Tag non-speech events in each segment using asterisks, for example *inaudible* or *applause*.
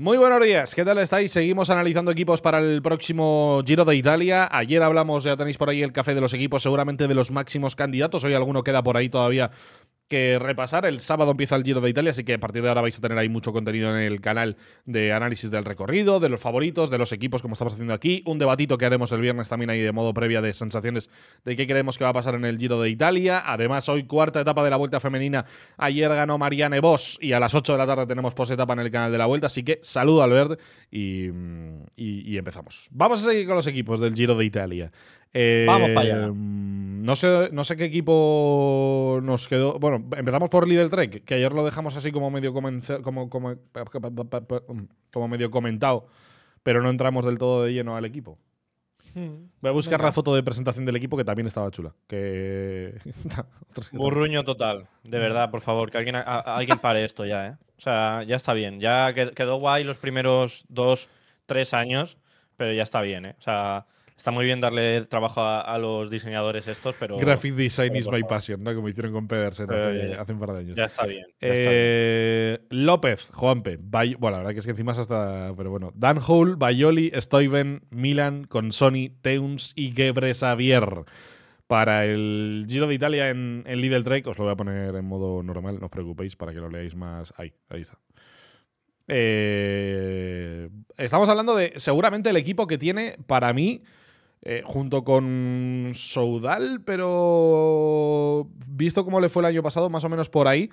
Muy buenos días, ¿qué tal estáis? Seguimos analizando equipos para el próximo Giro de Italia. Ayer hablamos, ya tenéis por ahí el café de los equipos, seguramente de los máximos candidatos. Hoy alguno queda por ahí todavía que repasar. El sábado empieza el Giro de Italia, así que a partir de ahora vais a tener ahí mucho contenido en el canal de análisis del recorrido, de los favoritos, de los equipos, como estamos haciendo aquí. Un debatito que haremos el viernes también ahí de modo previa de sensaciones de qué creemos que va a pasar en el Giro de Italia. Además, hoy cuarta etapa de la Vuelta Femenina. Ayer ganó Marianne Vos y a las 8 de la tarde tenemos post etapa en el canal de la Vuelta, así que saludo al verde y, y empezamos. Vamos a seguir con los equipos del Giro de Italia. Vamos para allá. Mm, no sé, no sé qué equipo nos quedó. Bueno, empezamos por Lidl Trek, que ayer lo dejamos así como medio, como, como, como medio comentado, pero no entramos del todo de lleno al equipo. Hmm. Voy a buscar la foto de presentación del equipo que también estaba chula. Que... *laughs* Burruño total. De verdad, por favor, que alguien, alguien pare esto ya, ¿eh? O sea, ya está bien. Ya quedó guay los primeros dos, tres años, pero ya está bien, ¿eh? O sea, Está muy bien darle trabajo a, los diseñadores estos, pero. Graphic design is my passion, ¿no? Como hicieron con Pedersen hace, un par de años. Ya está bien. eh, López, Juanpe. bueno, la verdad que es que encima es hasta. Pero bueno. Dan Hull, Bayoli, Stuyven, Milan, con Sony, Teuns y Gebre Xavier. Para el Giro de Italia en, en Lidl Trek, os lo voy a poner en modo normal, no os preocupéis para que lo leáis más. Ahí, ahí está. Eh, estamos hablando de seguramente el equipo que tiene, para mí, eh, junto con Soudal, pero visto cómo le fue el año pasado, más o menos por ahí,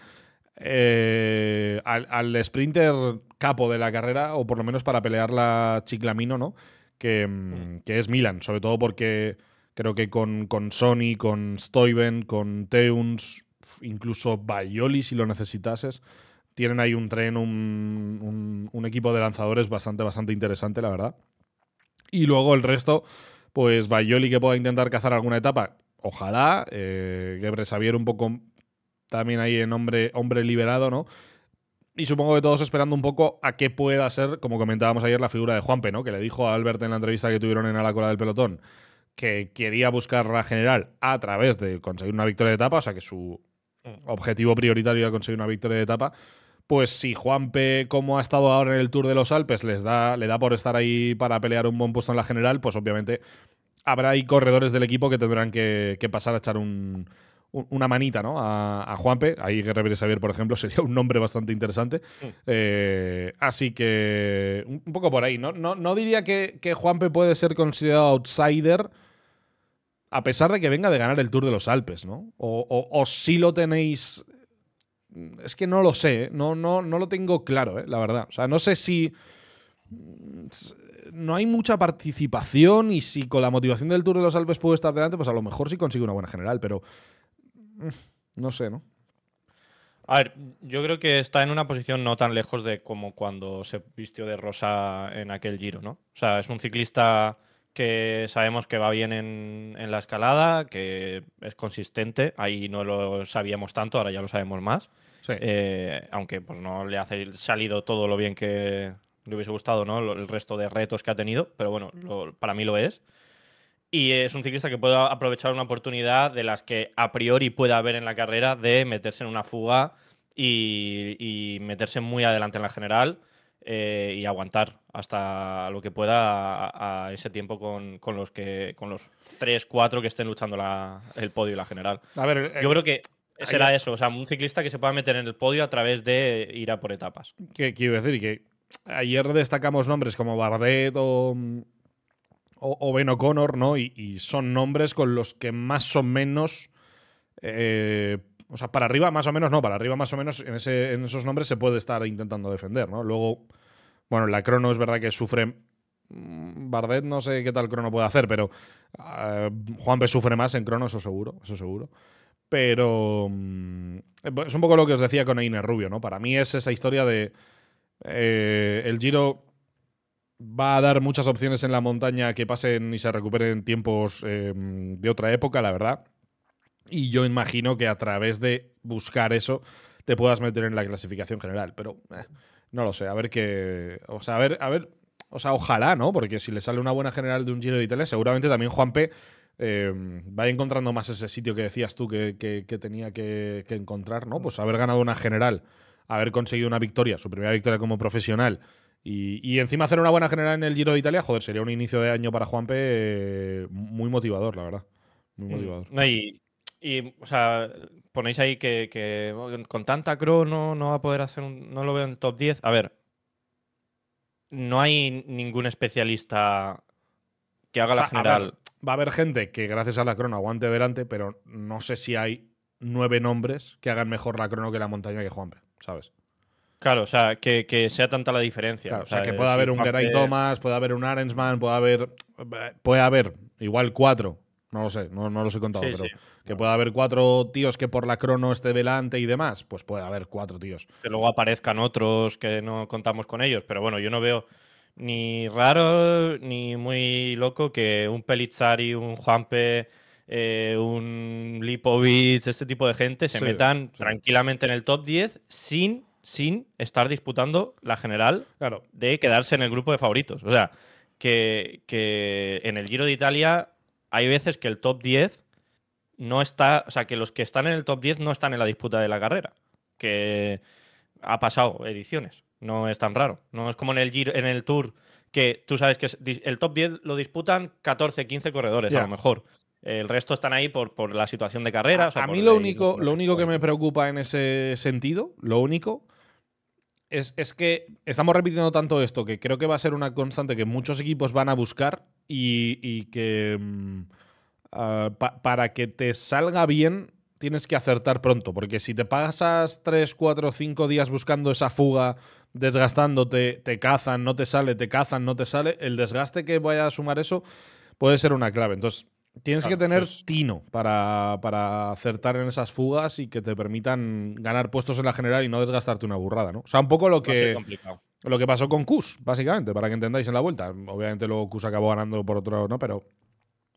eh, al, sprinter capo de la carrera, o por lo menos para pelear la Chiclamino, ¿no? Que, mm, mm. que es Milan, sobre todo porque creo que con, con Sony, con Stuyven, con Teuns, incluso Bayoli si lo necesitases, tienen ahí un tren, un, un equipo de lanzadores bastante, bastante interesante, la verdad. Y luego el resto, pues Bayoli que pueda intentar cazar alguna etapa, ojalá. Eh, Gebre Xavier un poco también ahí en hombre, hombre liberado, ¿no? Y supongo que todos esperando un poco a qué pueda ser, como comentábamos ayer, la figura de Juanpe, ¿no? Que le dijo a Albert en la entrevista que tuvieron en la cola del pelotón que quería buscar la general a través de conseguir una victoria de etapa, o sea que su objetivo prioritario era conseguir una victoria de etapa. Pues si Juanpe, como ha estado ahora en el Tour de los Alpes, les da, le da por estar ahí para pelear un buen puesto en la general, pues obviamente habrá ahí corredores del equipo que tendrán que, pasar a echar una manita ¿no? a, Juanpe. Ahí Guerrero Xavier, por ejemplo, *laughs* sería un nombre bastante interesante. Eh, así que un, poco por ahí. No, no, diría que, Juanpe puede ser considerado outsider a pesar de que venga de ganar el Tour de los Alpes, ¿no? O, o, si lo tenéis... Es que no lo sé, ¿eh? no, no, no lo tengo claro, ¿eh? la verdad. O sea, no sé si no hay mucha participación y si con la motivación del Tour de los Alpes puede estar delante, pues a lo mejor sí consigue una buena general, pero mm, no sé, ¿no? A ver, yo creo que está en una posición no tan lejos de como cuando se vistió de rosa en aquel giro, ¿no? O sea, es un ciclista que sabemos que va bien en, la escalada, que es consistente, ahí no lo sabíamos tanto, ahora ya lo sabemos más. Eh, aunque pues no le ha salido todo lo bien que, le hubiese gustado ¿no? el resto de retos que ha tenido, pero bueno, para mí lo es. Y es un ciclista que puede aprovechar una oportunidad de las que a priori puede haber en la carrera de meterse en una fuga y, meterse muy adelante en la general eh, y aguantar hasta lo que pueda a, ese tiempo con, los que con los 3, 4 que estén luchando el podio y la general. A ver, Yo creo que será eso, o sea, un ciclista que se pueda meter en el podio a través de ir a por etapas. ¿Qué quiero decir? Que ayer destacamos nombres como Bardet o, o, Ben O'Connor, ¿no? Y, son nombres con los que más o menos. Eh, o sea, para arriba más o menos, no, para arriba más o menos en, esos nombres se puede estar intentando defender, ¿no? Luego, bueno, la crono es verdad que sufre. Mm, Bardet no sé qué tal crono puede hacer, pero Juan eh, Juanpe sufre más en crono, eso seguro, eso seguro. Pero mm, es un poco lo que os decía con Einer Rubio, ¿no? Para mí es esa historia de eh, el Giro va a dar muchas opciones en la montaña que pasen y se recuperen tiempos em, de otra época, la verdad. Y yo imagino que a través de buscar eso te puedas meter en la clasificación general. Pero eh, no lo sé, a ver qué. O sea, a ver, a ver. O sea, ojalá, ¿no? Porque si le sale una buena general de un Giro de Italia, seguramente también Juanpe eh, vaya encontrando más ese sitio que decías tú que, tenía que, que, encontrar, ¿no? Pues haber ganado una general haber conseguido una victoria, su primera victoria como profesional, Y, encima hacer una buena general en el Giro de Italia, joder, sería un inicio de año para Juanpe eh, muy motivador, la verdad. Muy mm, motivador. y, y, o sea, ponéis ahí que, con tanta crono no va a poder hacer un. No lo veo en top 10. A ver, no hay ningún especialista que haga la general. Va a haber gente que gracias a la crono aguante delante, pero no sé si hay nueve nombres que hagan mejor la crono que la montaña que Juanpe, ¿sabes? Claro, o sea, que, sea tanta la diferencia. o, sea, que pueda haber un Geray Thomas, puede haber un Arensman, puede haber. Puede haber igual cuatro. No lo sé, no, no los he contado, pero que pueda haber cuatro tíos que por la crono esté delante y demás, pues puede haber cuatro tíos. Que luego aparezcan otros que no contamos con ellos, pero bueno, yo no veo ni raro ni muy loco que un Pelizzari, un Juanpe, eh, un Lipovic, este tipo de gente se metan tranquilamente en el top 10 sin sin estar disputando la general claro. de quedarse en el grupo de favoritos. O sea, que, en el Giro de Italia hay veces que el top 10 no está, o sea, que los que están en el top 10 no están en la disputa de la carrera, que ha pasado ediciones, no es tan raro. No es como en el Giro, en el Tour que tú sabes que el top 10 lo disputan 14, 15 corredores a lo mejor. El resto están ahí por, por la situación de carrera. A, mí lo único, lo único que me preocupa en ese sentido, lo único, es, que estamos repitiendo tanto esto que creo que va a ser una constante que muchos equipos van a buscar y, que mm, ah, para que te salga bien tienes que acertar pronto, porque si te pasas 3, 4, 5 días buscando esa fuga, desgastándote, te cazan, no te sale, te cazan, no te sale, el desgaste que vaya a sumar eso puede ser una clave. Entonces, Tienes que tener tino para, para, acertar en esas fugas y que te permitan ganar puestos en la general y no desgastarte una burrada, ¿no? O sea, un poco lo que, lo que pasó con Kus, básicamente, para que entendáis en la vuelta. Obviamente luego Kus acabó ganando por otro, ¿no? Pero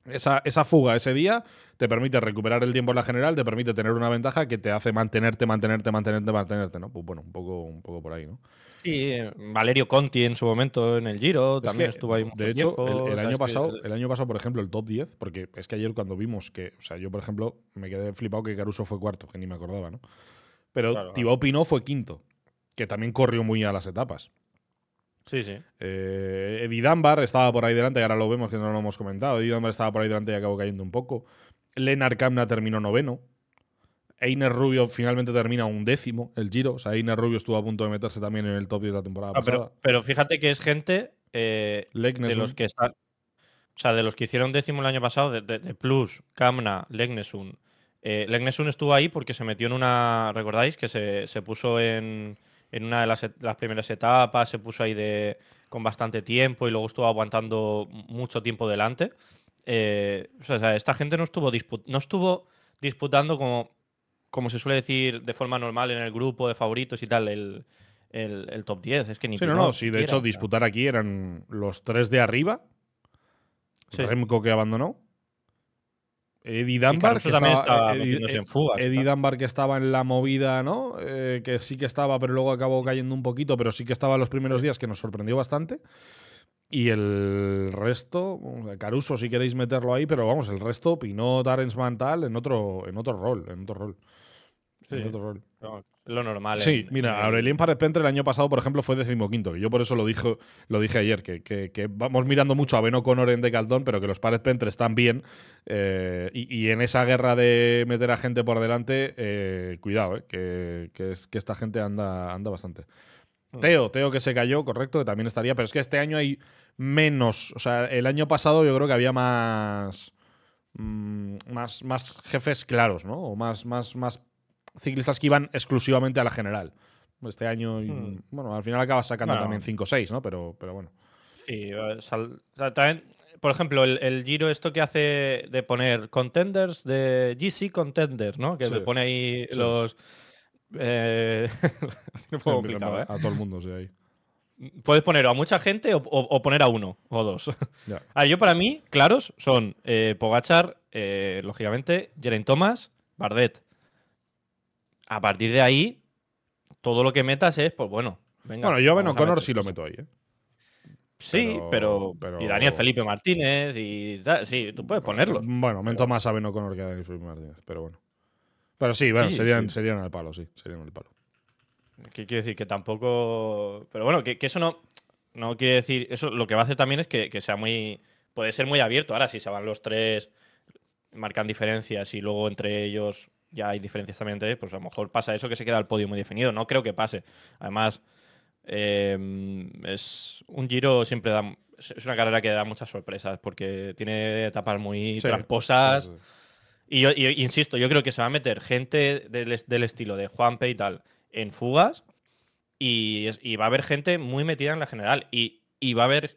esa, esa, fuga ese día te permite recuperar el tiempo en la general, te permite tener una ventaja que te hace mantenerte, mantenerte, mantenerte, mantenerte, ¿no? Pues bueno, un poco, un poco por ahí, ¿no? Sí, Valerio Conti en su momento en el Giro también estuvo ahí De hecho, el, año pasado, el año pasado, por ejemplo, el top 10, porque es que ayer cuando vimos que, o sea, yo por ejemplo me quedé flipado que Caruso fue cuarto, que ni me acordaba, ¿no? Pero claro, Thibaut fue quinto, que también corrió muy a las etapas. Sí, sí. Eh, Eddie Dunbar estaba por ahí delante, y ahora lo vemos que no lo hemos comentado. Eddie Dunbar estaba por ahí delante y acabó cayendo un poco. Lennart Kamna terminó noveno. Einer Rubio finalmente termina un décimo el Giro. O sea, Einer Rubio estuvo a punto de meterse también en el top 10 de la temporada ah, pasada. Pero, fíjate que es gente eh, de los que están. O sea, de los que hicieron décimo el año pasado, de, Plus, Kamna, Legnesun. Eh, Legnesun estuvo ahí porque se metió en una. ¿Recordáis? Que se, puso en, una de las, primeras etapas, se puso ahí de, con bastante tiempo y luego estuvo aguantando mucho tiempo delante. Eh, o sea, esta gente no estuvo, no estuvo disputando como como se suele decir de forma normal en el grupo de favoritos y tal, el, top 10. Es que ni Sí, no, no, sí, de hecho, disputar aquí eran los tres de arriba. Remco que abandonó. Eddie Dunbar, que estaba, en fuga, Eddie Dunbar que estaba en la movida, ¿no? Eh, que sí que estaba, pero luego acabó cayendo un poquito, pero sí que estaba los primeros días, que nos sorprendió bastante. Y el resto, Caruso si queréis meterlo ahí, pero vamos, el resto, Pinot, Arensman, tal, en otro, en otro rol, en otro rol. Lo normal. Sí, mira, Aurelien Parespenter el año pasado, por ejemplo, fue decimoquinto. Y yo por eso lo, dijo, lo dije ayer, que, vamos mirando mucho a Beno Conor en Decaldón, pero que los Parespenter están bien. Eh, y, en esa guerra de meter a gente por delante, eh, cuidado, eh, que, es, que esta gente anda, anda bastante. Mm. Teo, Teo que se cayó, correcto, que también estaría, pero es que este año hay menos. O sea, el año pasado yo creo que había más. Mm, más, más jefes claros, ¿no? O más, más, más ciclistas que iban exclusivamente a la general. Este año, hmm. bueno, al final acaba sacando también 5 o 6, ¿no? Pero, pero bueno. Sí, también, por ejemplo, el, giro, esto que hace de poner contenders de GC contenders, ¿no? Que le pone ahí los. Eh, *laughs* ¿eh? A todo el mundo, sí, ahí. Puedes poner a mucha gente o, poner a uno o dos. *laughs* yo, para mí, claros son eh, Pogachar, eh, lógicamente, Geraint Thomas, Bardet a partir de ahí, todo lo que metas es, pues bueno. Venga, bueno, yo Ben O'Connor sí lo meto ahí, ¿eh? Sí, pero, Y Daniel Felipe Martínez y. Sí, tú puedes ponerlo. Bueno, meto más a Ben O'Connor que a Daniel Felipe Martínez, pero bueno. Pero sí, bueno, serían, serían el palo, sí. Serían el palo. ¿Qué quiere decir? Que tampoco. Pero bueno, que, eso no. no quiere decir. Eso lo que va a hacer también es que, sea muy. Puede ser muy abierto. Ahora, si se van los tres, marcan diferencias y luego entre ellos ya hay diferencias también entre ellos, pues a lo mejor pasa eso que se queda el podio muy definido. No creo que pase. Además, em, es un giro siempre da. Es una carrera que da muchas sorpresas porque tiene etapas muy tramposas. Y yo insisto, yo creo que se va a meter gente del, estilo de Juanpe y tal en fugas y, va a haber gente muy metida en la general. Y, va a haber,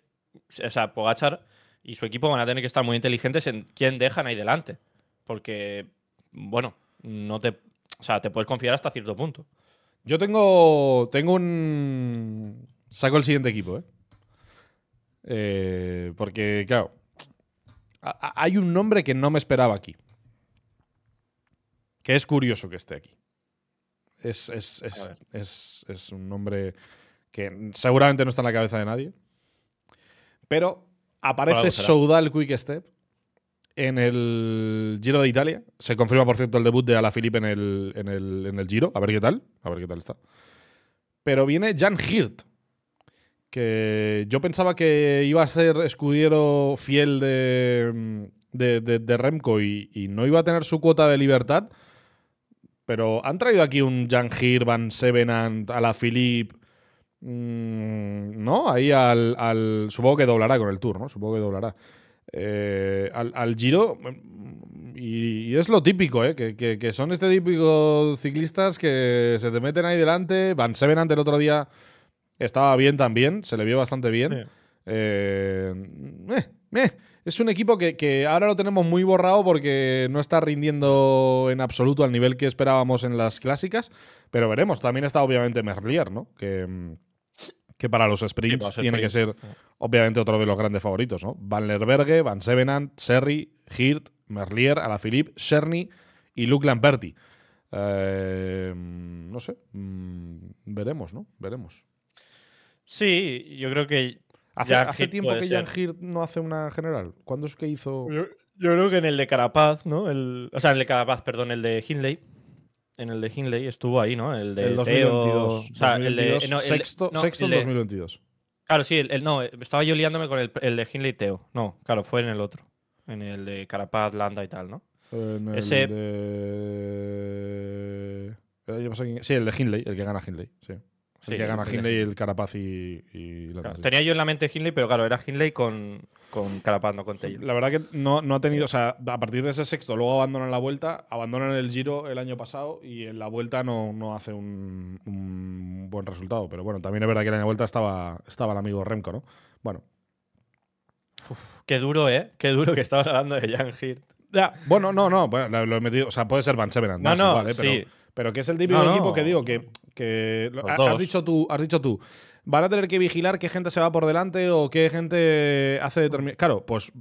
o sea, Pogachar y su equipo van a tener que estar muy inteligentes en quién dejan ahí delante. Porque, bueno, no te, o sea, te puedes confiar hasta cierto punto. Yo tengo, tengo un... Saco el siguiente equipo, ¿eh? eh porque, claro, hay un nombre que no me esperaba aquí que es curioso que esté aquí. Es, es, un nombre que seguramente no está en la cabeza de nadie. Pero aparece Soudal Quick Step en el Giro de Italia. Se confirma, por cierto, el debut de Alaphilippe en el, en el, en el Giro. A ver qué tal. A ver qué tal está. Pero viene Jan Hirt, que yo pensaba que iba a ser escudero fiel de, de, Remco y, no iba a tener su cuota de libertad. Pero han traído aquí un Jan Hir, Van Sevenant, a la Philippe. Mm, ¿No? Ahí al, Supongo que doblará con el tour, ¿no? Supongo que doblará. Eh, al, Giro. Y, es lo típico, ¿eh? Que, son este típico ciclistas que se te meten ahí delante. Van Sevenant el otro día estaba bien también, se le vio bastante bien. Eh, eh, es un equipo que, ahora lo tenemos muy borrado porque no está rindiendo en absoluto al nivel que esperábamos en las clásicas, pero veremos. También está obviamente Merlier, ¿no? Que, que para los sprints tiene que ser obviamente otro de los grandes favoritos, ¿no? Van Lerberge, Van Sevenant, Serri, Hirt, Merlier, Alaphilippe, Cherny y Luke Lamperti. Eh, no sé, mm, veremos, ¿no? Veremos. Sí, yo creo que Hace, tiempo que Jan Hirt no hace una general. ¿Cuándo es que hizo.? Yo, creo que en el de Carapaz, ¿no? El, o sea, en el de Carapaz, perdón, el de Hindley. En el de Hindley estuvo ahí, ¿no? El de. El 2022. o sea, el de. sexto, sexto 2022. Claro, sí, el, no, estaba yo liándome con el, el de Hindley Teo. No, claro, fue en el otro. En el de Carapaz, Landa y tal, ¿no? En el Ese... de. Sí, el de Hindley, el que gana Hindley, sí el que gana Hindley, el Carapaz y, Tenía yo en la mente Hindley, pero claro, era Hindley con, con Carapaz, no con Tello. La verdad que no, no, ha tenido, o sea, a partir de ese sexto, luego abandonan la vuelta, abandonan el Giro el año pasado y en la vuelta no, no hace un, buen resultado. Pero bueno, también es verdad que en la vuelta estaba, estaba el amigo Remco, ¿no? Bueno. qué duro, ¿eh? Qué duro que estabas hablando de Jan Hirt. Ya. Bueno, no, no, lo he metido, o sea, puede ser Van Sevenant. No, no, sí. Pero que es el típico equipo que digo que, que has dicho tú, has dicho tú. Van a tener que vigilar qué gente se va por delante o qué gente hace determinado. Claro, pues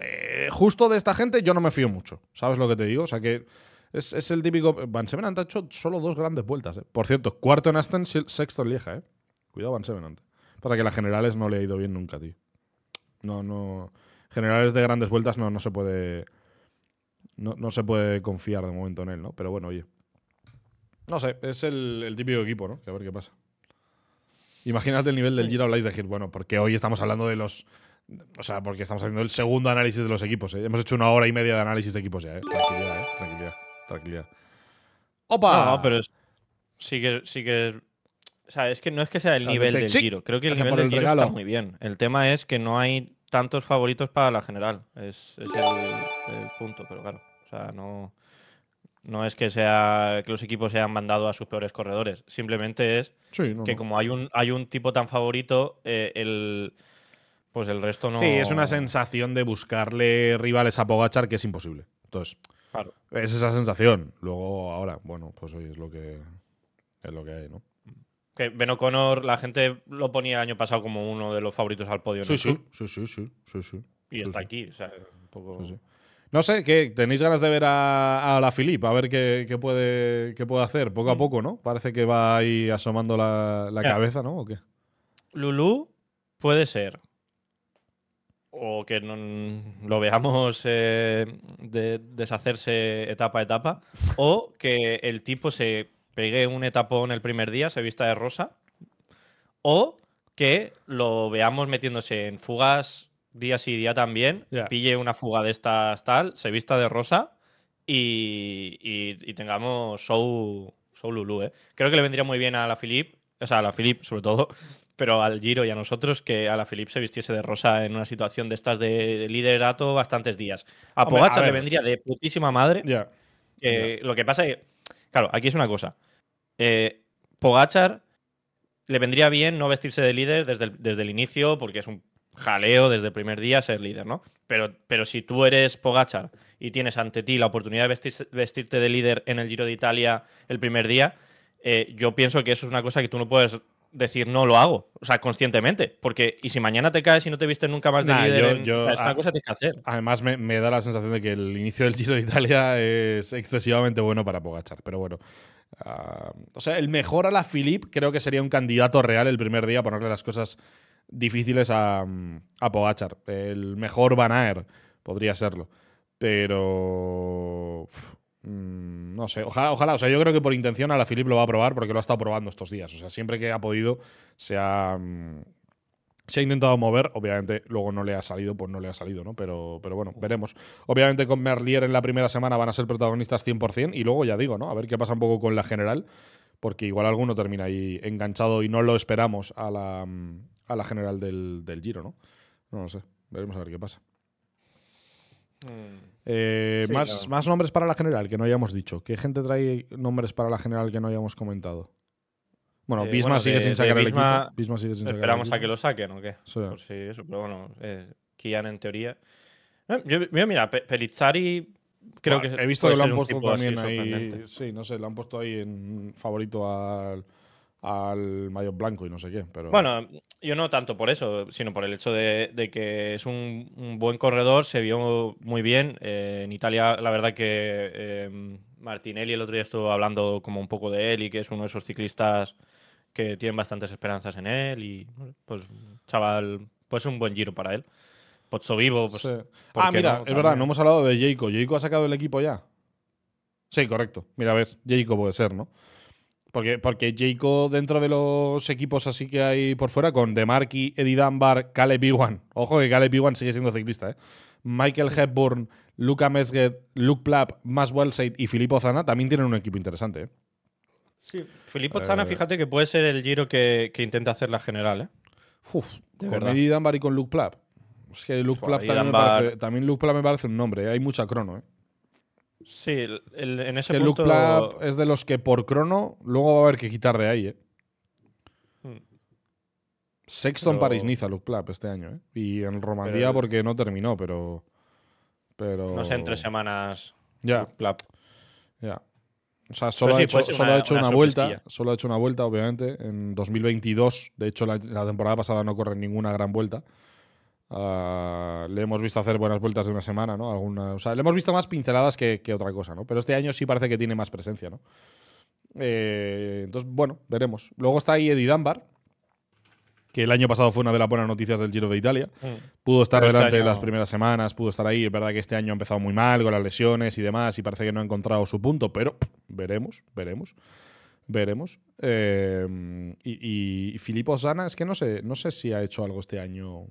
eh, justo de esta gente yo no me fío mucho. ¿Sabes lo que te digo? O sea que es, el típico. Van Sevenant ha hecho solo dos grandes vueltas. ¿eh? Por cierto, cuarto en Aston, sexto en Lieja. ¿eh? Cuidado, Van Sevenant. Pasa que las generales no le ha ido bien nunca, tío. No, no. Generales de grandes vueltas no, no se puede. No, no se puede confiar de momento en él, ¿no? Pero bueno, oye. No sé, es el, típico equipo, ¿no? Que a ver qué pasa. Imagínate el nivel del Giro habláis de decir, bueno, porque hoy estamos hablando de los. O sea, porque estamos haciendo el segundo análisis de los equipos. ¿eh? Hemos hecho una hora y media de análisis de equipos ya, ¿eh? Tranquilidad, ¿eh? Tranquilidad. Tranquilidad. ¡Opa! No, pero sí que, sí que. O sea, es que no es que sea el nivel del Giro. Creo que el nivel del Giro está muy bien. El tema es que no hay tantos favoritos para la general. Es, el, el punto, pero claro. O sea, no. No es que sea que los equipos se hayan mandado a sus peores corredores. Simplemente es que como hay un, hay un tipo tan favorito, eh, el pues el resto no. Sí, es una sensación de buscarle rivales a Pogachar que es imposible. Entonces, es esa sensación. Luego, ahora, bueno, pues hoy es lo que es lo que hay, ¿no? Que Ben O'Connor, la gente lo ponía el año pasado como uno de los favoritos al podio. Sí, sí, sí, sí, sí, sí, Y está aquí, o sea, un poco. No sé, ¿qué? ¿Tenéis ganas de ver a, la Filip? A ver qué, puede, qué puede hacer poco a mm. poco, ¿no? Parece que va ahí asomando la, cabeza, ¿no? ¿O qué? Lulú puede ser. O que lo veamos eh, deshacerse etapa a etapa. *laughs* o que el tipo se pegue un etapón el primer día, se vista de rosa. O que lo veamos metiéndose en fugas día sí día también, pille una fuga de estas tal, se vista de rosa y, tengamos show, show Lulu. ¿eh? Creo que le vendría muy bien a la Philip, o sea, a la Philip sobre todo, *laughs* pero al Giro y a nosotros que a la Philip se vistiese de rosa en una situación de estas de, liderato bastantes días. A Pogacar le vendría de putísima madre. Lo que pasa es claro, aquí es una cosa. Eh, Pogachar le vendría bien no vestirse de líder desde desde el inicio porque es un jaleo desde el primer día ser líder, ¿no? Pero, pero si tú eres Pogachar y tienes ante ti la oportunidad de vestirte de líder en el Giro de Italia el primer día, eh, yo pienso que eso es una cosa que tú no puedes decir no lo hago, o sea, conscientemente, porque y si mañana te caes y no te vistes nunca más de líder, es una cosa que tienes que hacer. Además me, da la sensación de que el inicio del Giro de Italia es excesivamente bueno para Pogachar, pero bueno. Ah, o sea, el mejor a la Philip creo que sería un candidato real el primer día, ponerle las cosas difíciles a, a Pogachar. El mejor Van podría serlo. Pero. Mm, no sé, ojalá, ojalá. O sea, yo creo que por intención a la Philip lo va a probar porque lo ha estado probando estos días. O sea, siempre que ha podido se ha. Mm, se ha intentado mover, obviamente luego no le ha salido, pues no le ha salido, ¿no? Pero, pero bueno, veremos. Obviamente con Merlier en la primera semana van a ser protagonistas 100% y luego ya digo, ¿no? A ver qué pasa un poco con la general, porque igual alguno termina ahí enganchado y no lo esperamos a la, mm, a la general del, Giro, ¿no? No lo sé. Veremos a ver qué pasa. Mm. Eh, más, más nombres para la general que no hayamos dicho. ¿Qué gente trae nombres para la general que no hayamos comentado? Bueno, eh, Bisma sigue sin sacar el equipo. Bisma sigue sin esperamos a que lo saquen o qué. Sí. sí, eso, pero bueno, eh, Kian en teoría. Eh, yo, mira, Pelizzari creo que. He visto que lo han puesto también ahí. Sí, no sé, lo han puesto ahí en favorito al al mayor blanco y no sé qué. Pero... Bueno, yo no tanto por eso, sino por el hecho de, que es un, buen corredor, se vio muy bien. Eh, en Italia, la verdad que eh, Martinelli el otro día estuvo hablando como un poco de él y que es uno de esos ciclistas que tienen bastantes esperanzas en él y pues chaval, pues un buen giro para él. Pozzo Vivo, pues, Ah, mira, es verdad, no hemos hablado de Jayco. ¿Jayco ha sacado el equipo ya? Sí, correcto. Mira, a ver, Jayco puede ser, ¿no? Porque, porque Jayco, dentro de los equipos así que hay por fuera, con Demarqui, Eddie Dunbar, Caleb Iwan. Ojo que Caleb Iwan sigue siendo ciclista, ¿eh? Michael Hepburn, Luca Mesget, Luke Plapp, Mas Wellside y Filippo Zana también tienen un equipo interesante, ¿eh? Sí, Filippo Zana, eh, fíjate que puede ser el giro que, intenta hacer la general, ¿eh? Uf, con Eddie Dunbar y con Luke Plapp. Es que Luke Plapp también, me parece, también Luke Plapp me parece un nombre, ¿eh? hay mucha crono, ¿eh? Sí, en ese que punto... Luke es de los que por crono luego va a haber que quitar de ahí, ¿eh? Hmm. Sexton París-Niza, Luke Plapp, este año, ¿eh? Y en Romandía porque no terminó, pero... pero... No sé, en tres semanas. Ya. Luke Ya. O sea, solo, ha, hecho, solo ha hecho una, vuelta, solo ha hecho una vuelta, obviamente, en 2022. De hecho, la temporada pasada no corre ninguna gran vuelta. Ah, le hemos visto hacer buenas vueltas de una semana, ¿no? Alguna, o sea, le hemos visto más pinceladas que, otra cosa, ¿no? Pero este año sí parece que tiene más presencia, ¿no? Eh, entonces, bueno, veremos. Luego está ahí Eddie Dunbar, que el año pasado fue una de las buenas noticias del Giro de Italia. Mm. Pudo estar este delante las primeras semanas, pudo estar ahí. Es verdad que este año ha empezado muy mal con las lesiones y demás, y parece que no ha encontrado su punto, pero veremos, veremos. Veremos. Eh, y, y Filippo Zana, es que no sé, no sé si ha hecho algo este año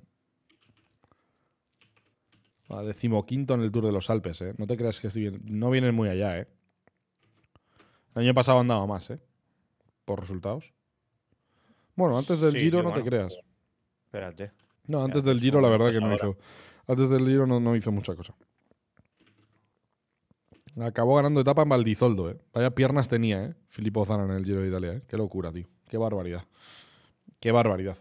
a decimoquinto en el Tour de los Alpes, ¿eh? No te creas que bien. no vienen muy allá, ¿eh? El año pasado andaba más, ¿eh? Por resultados. Bueno, antes del Giro no te creas. Espérate. No, antes del Giro la verdad que no hizo. Antes del Giro no, hizo mucha cosa. Acabó ganando etapa en Valdizoldo, ¿eh? Vaya piernas tenía, ¿eh? Filippo Zana en el Giro de Italia, ¿eh? Qué locura, tío. Qué barbaridad. Qué barbaridad.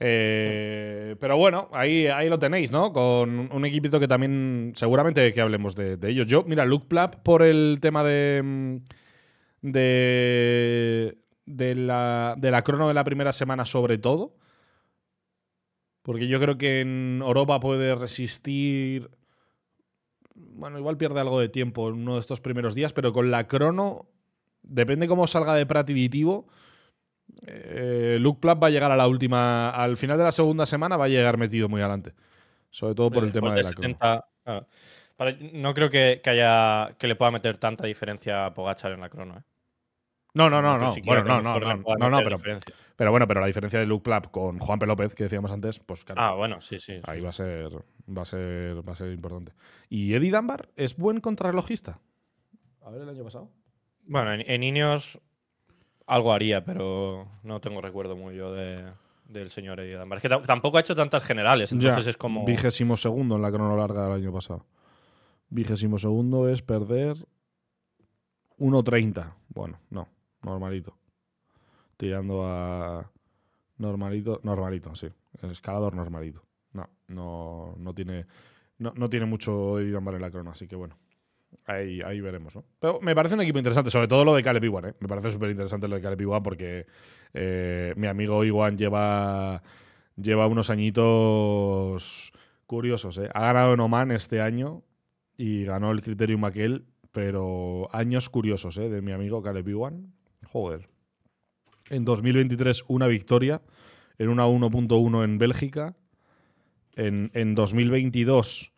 Eh, pero bueno, ahí, ahí lo tenéis, ¿no? Con un equipito que también seguramente que hablemos de, ellos. Yo, mira, Luke Plapp por el tema de, mm, de, de, la, de la crono de la primera semana sobre todo. Porque yo creo que en Europa puede resistir... Bueno, igual pierde algo de tiempo en uno de estos primeros días, pero con la crono, depende cómo salga de Pratiditivo eh, Luke Platt va a llegar a la última, al final de la segunda semana va a llegar metido muy adelante. Sobre todo por el tema de la 70, no creo que, haya que le pueda meter tanta diferencia a Pogachar en la crono. ¿eh? No, no, no, no. Bueno, que no, no, no, no, pero, pero bueno, pero la diferencia de Luke Plapp con Juan López, que decíamos antes, pues claro, Ah, bueno, sí, sí. ahí va a ser, va a ser, va a ser importante. ¿Y Eddie Dunbar es buen contrarrelojista? A ver el año pasado. Bueno, en, en Ineos algo haría, pero no tengo recuerdo muy yo de, del señor Eddie Dunbar. Es que tam- tampoco ha hecho tantas generales, entonces es como. Vigésimo segundo en la crono larga del año pasado. Vigésimo segundo es perder 1.30. Bueno, no, normalito. Tirando a. Normalito, normalito, sí. El escalador normalito. No, no, no tiene. No, no tiene mucho Eddie Dunbar en la crono, así que bueno. Ahí, veremos, ¿no? Pero me parece un equipo interesante, sobre todo lo de Caleb Iwan, ¿eh? Me parece súper interesante lo de Caleb Iwan porque eh, mi amigo Iwan lleva, lleva unos añitos curiosos, ¿eh? Ha ganado en Oman este año y ganó el Criterium aquel, pero años curiosos, ¿eh? De mi amigo Caleb Iwan. Joder. En 2023 una victoria en una 1.1 en Bélgica. En, en 2022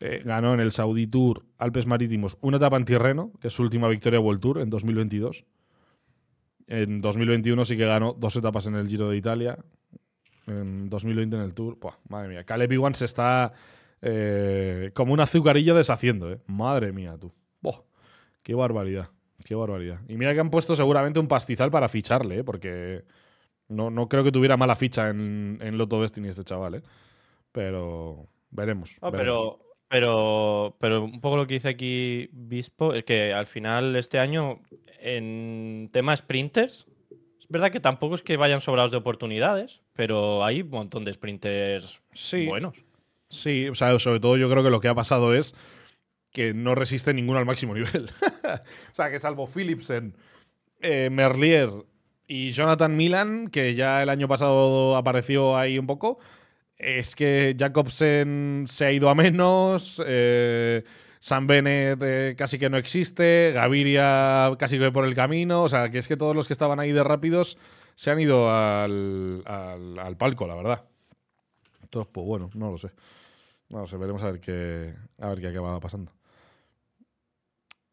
eh, ganó en el Saudi Tour Alpes Marítimos una etapa en Tirreno, que es su última victoria World Tour en 2022. En 2021 sí que ganó dos etapas en el Giro de Italia. En 2020 en el Tour. Buah, madre mía. Caleb Iwan se está eh, como un azucarillo deshaciendo, ¿eh? Madre mía, tú. Buah, qué barbaridad. Qué barbaridad. Y mira que han puesto seguramente un pastizal para ficharle, ¿eh? Porque no, no creo que tuviera mala ficha en, en Lotto Destiny este chaval, ¿eh? Pero veremos. No, veremos. pero, pero, pero un poco lo que dice aquí Bispo es que al final este año en tema sprinters, es verdad que tampoco es que vayan sobrados de oportunidades, pero hay un montón de sprinters Sí. buenos. Sí, o sea, sobre todo yo creo que lo que ha pasado es que no resiste ninguno al máximo nivel. *laughs* o sea, que salvo Philipsen, eh, Merlier y Jonathan Milan, que ya el año pasado apareció ahí un poco, es que Jacobsen se ha ido a menos, eh, Sam Bennett eh, casi que no existe, Gaviria casi que por el camino, o sea, que es que todos los que estaban ahí de rápidos se han ido al, al- al palco, la verdad. Entonces, pues bueno, no lo sé. No lo sé, veremos a ver qué, a ver qué acaba pasando.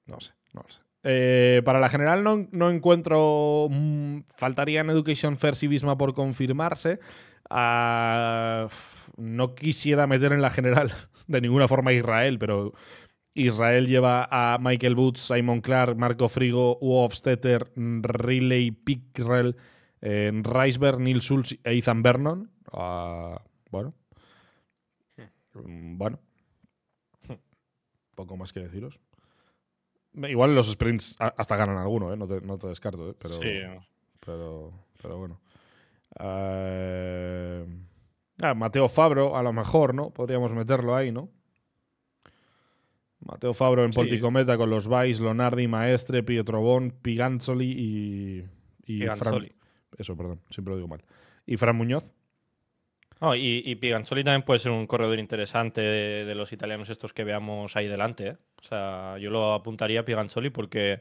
No sé, no lo sé. Eh, para la general no, no encuentro. mm, faltarían Education First y Visma por confirmarse. No quisiera meter en la general *laughs* de ninguna forma a Israel, pero Israel lleva a Michael Boots, Simon Clark, Marco Frigo, Uwe Hofstetter, Riley Pickrell, eh, Reisberg, Neil Schulz e Ethan Vernon. Ah, bueno. Mm, Bueno. *laughs* Poco más que deciros. Igual los sprints hasta ganan alguno, ¿eh? no, te, no te descarto, ¿eh? pero, Sí, pero, pero bueno. Eh, ah, Mateo Fabro, a lo mejor, ¿no? Podríamos meterlo ahí, ¿no? Mateo Fabro en Sí. Polticometa con los Vice, Lonardi, Maestre, Pietro Bon, Piganzoli y. y Fran- Piganzoli. eso, perdón, siempre lo digo mal. Y Fran Muñoz. No, y, y Piganzoli también puede ser un corredor interesante de, de los italianos estos que veamos ahí delante. ¿eh? O sea, yo lo apuntaría a Piganzoli porque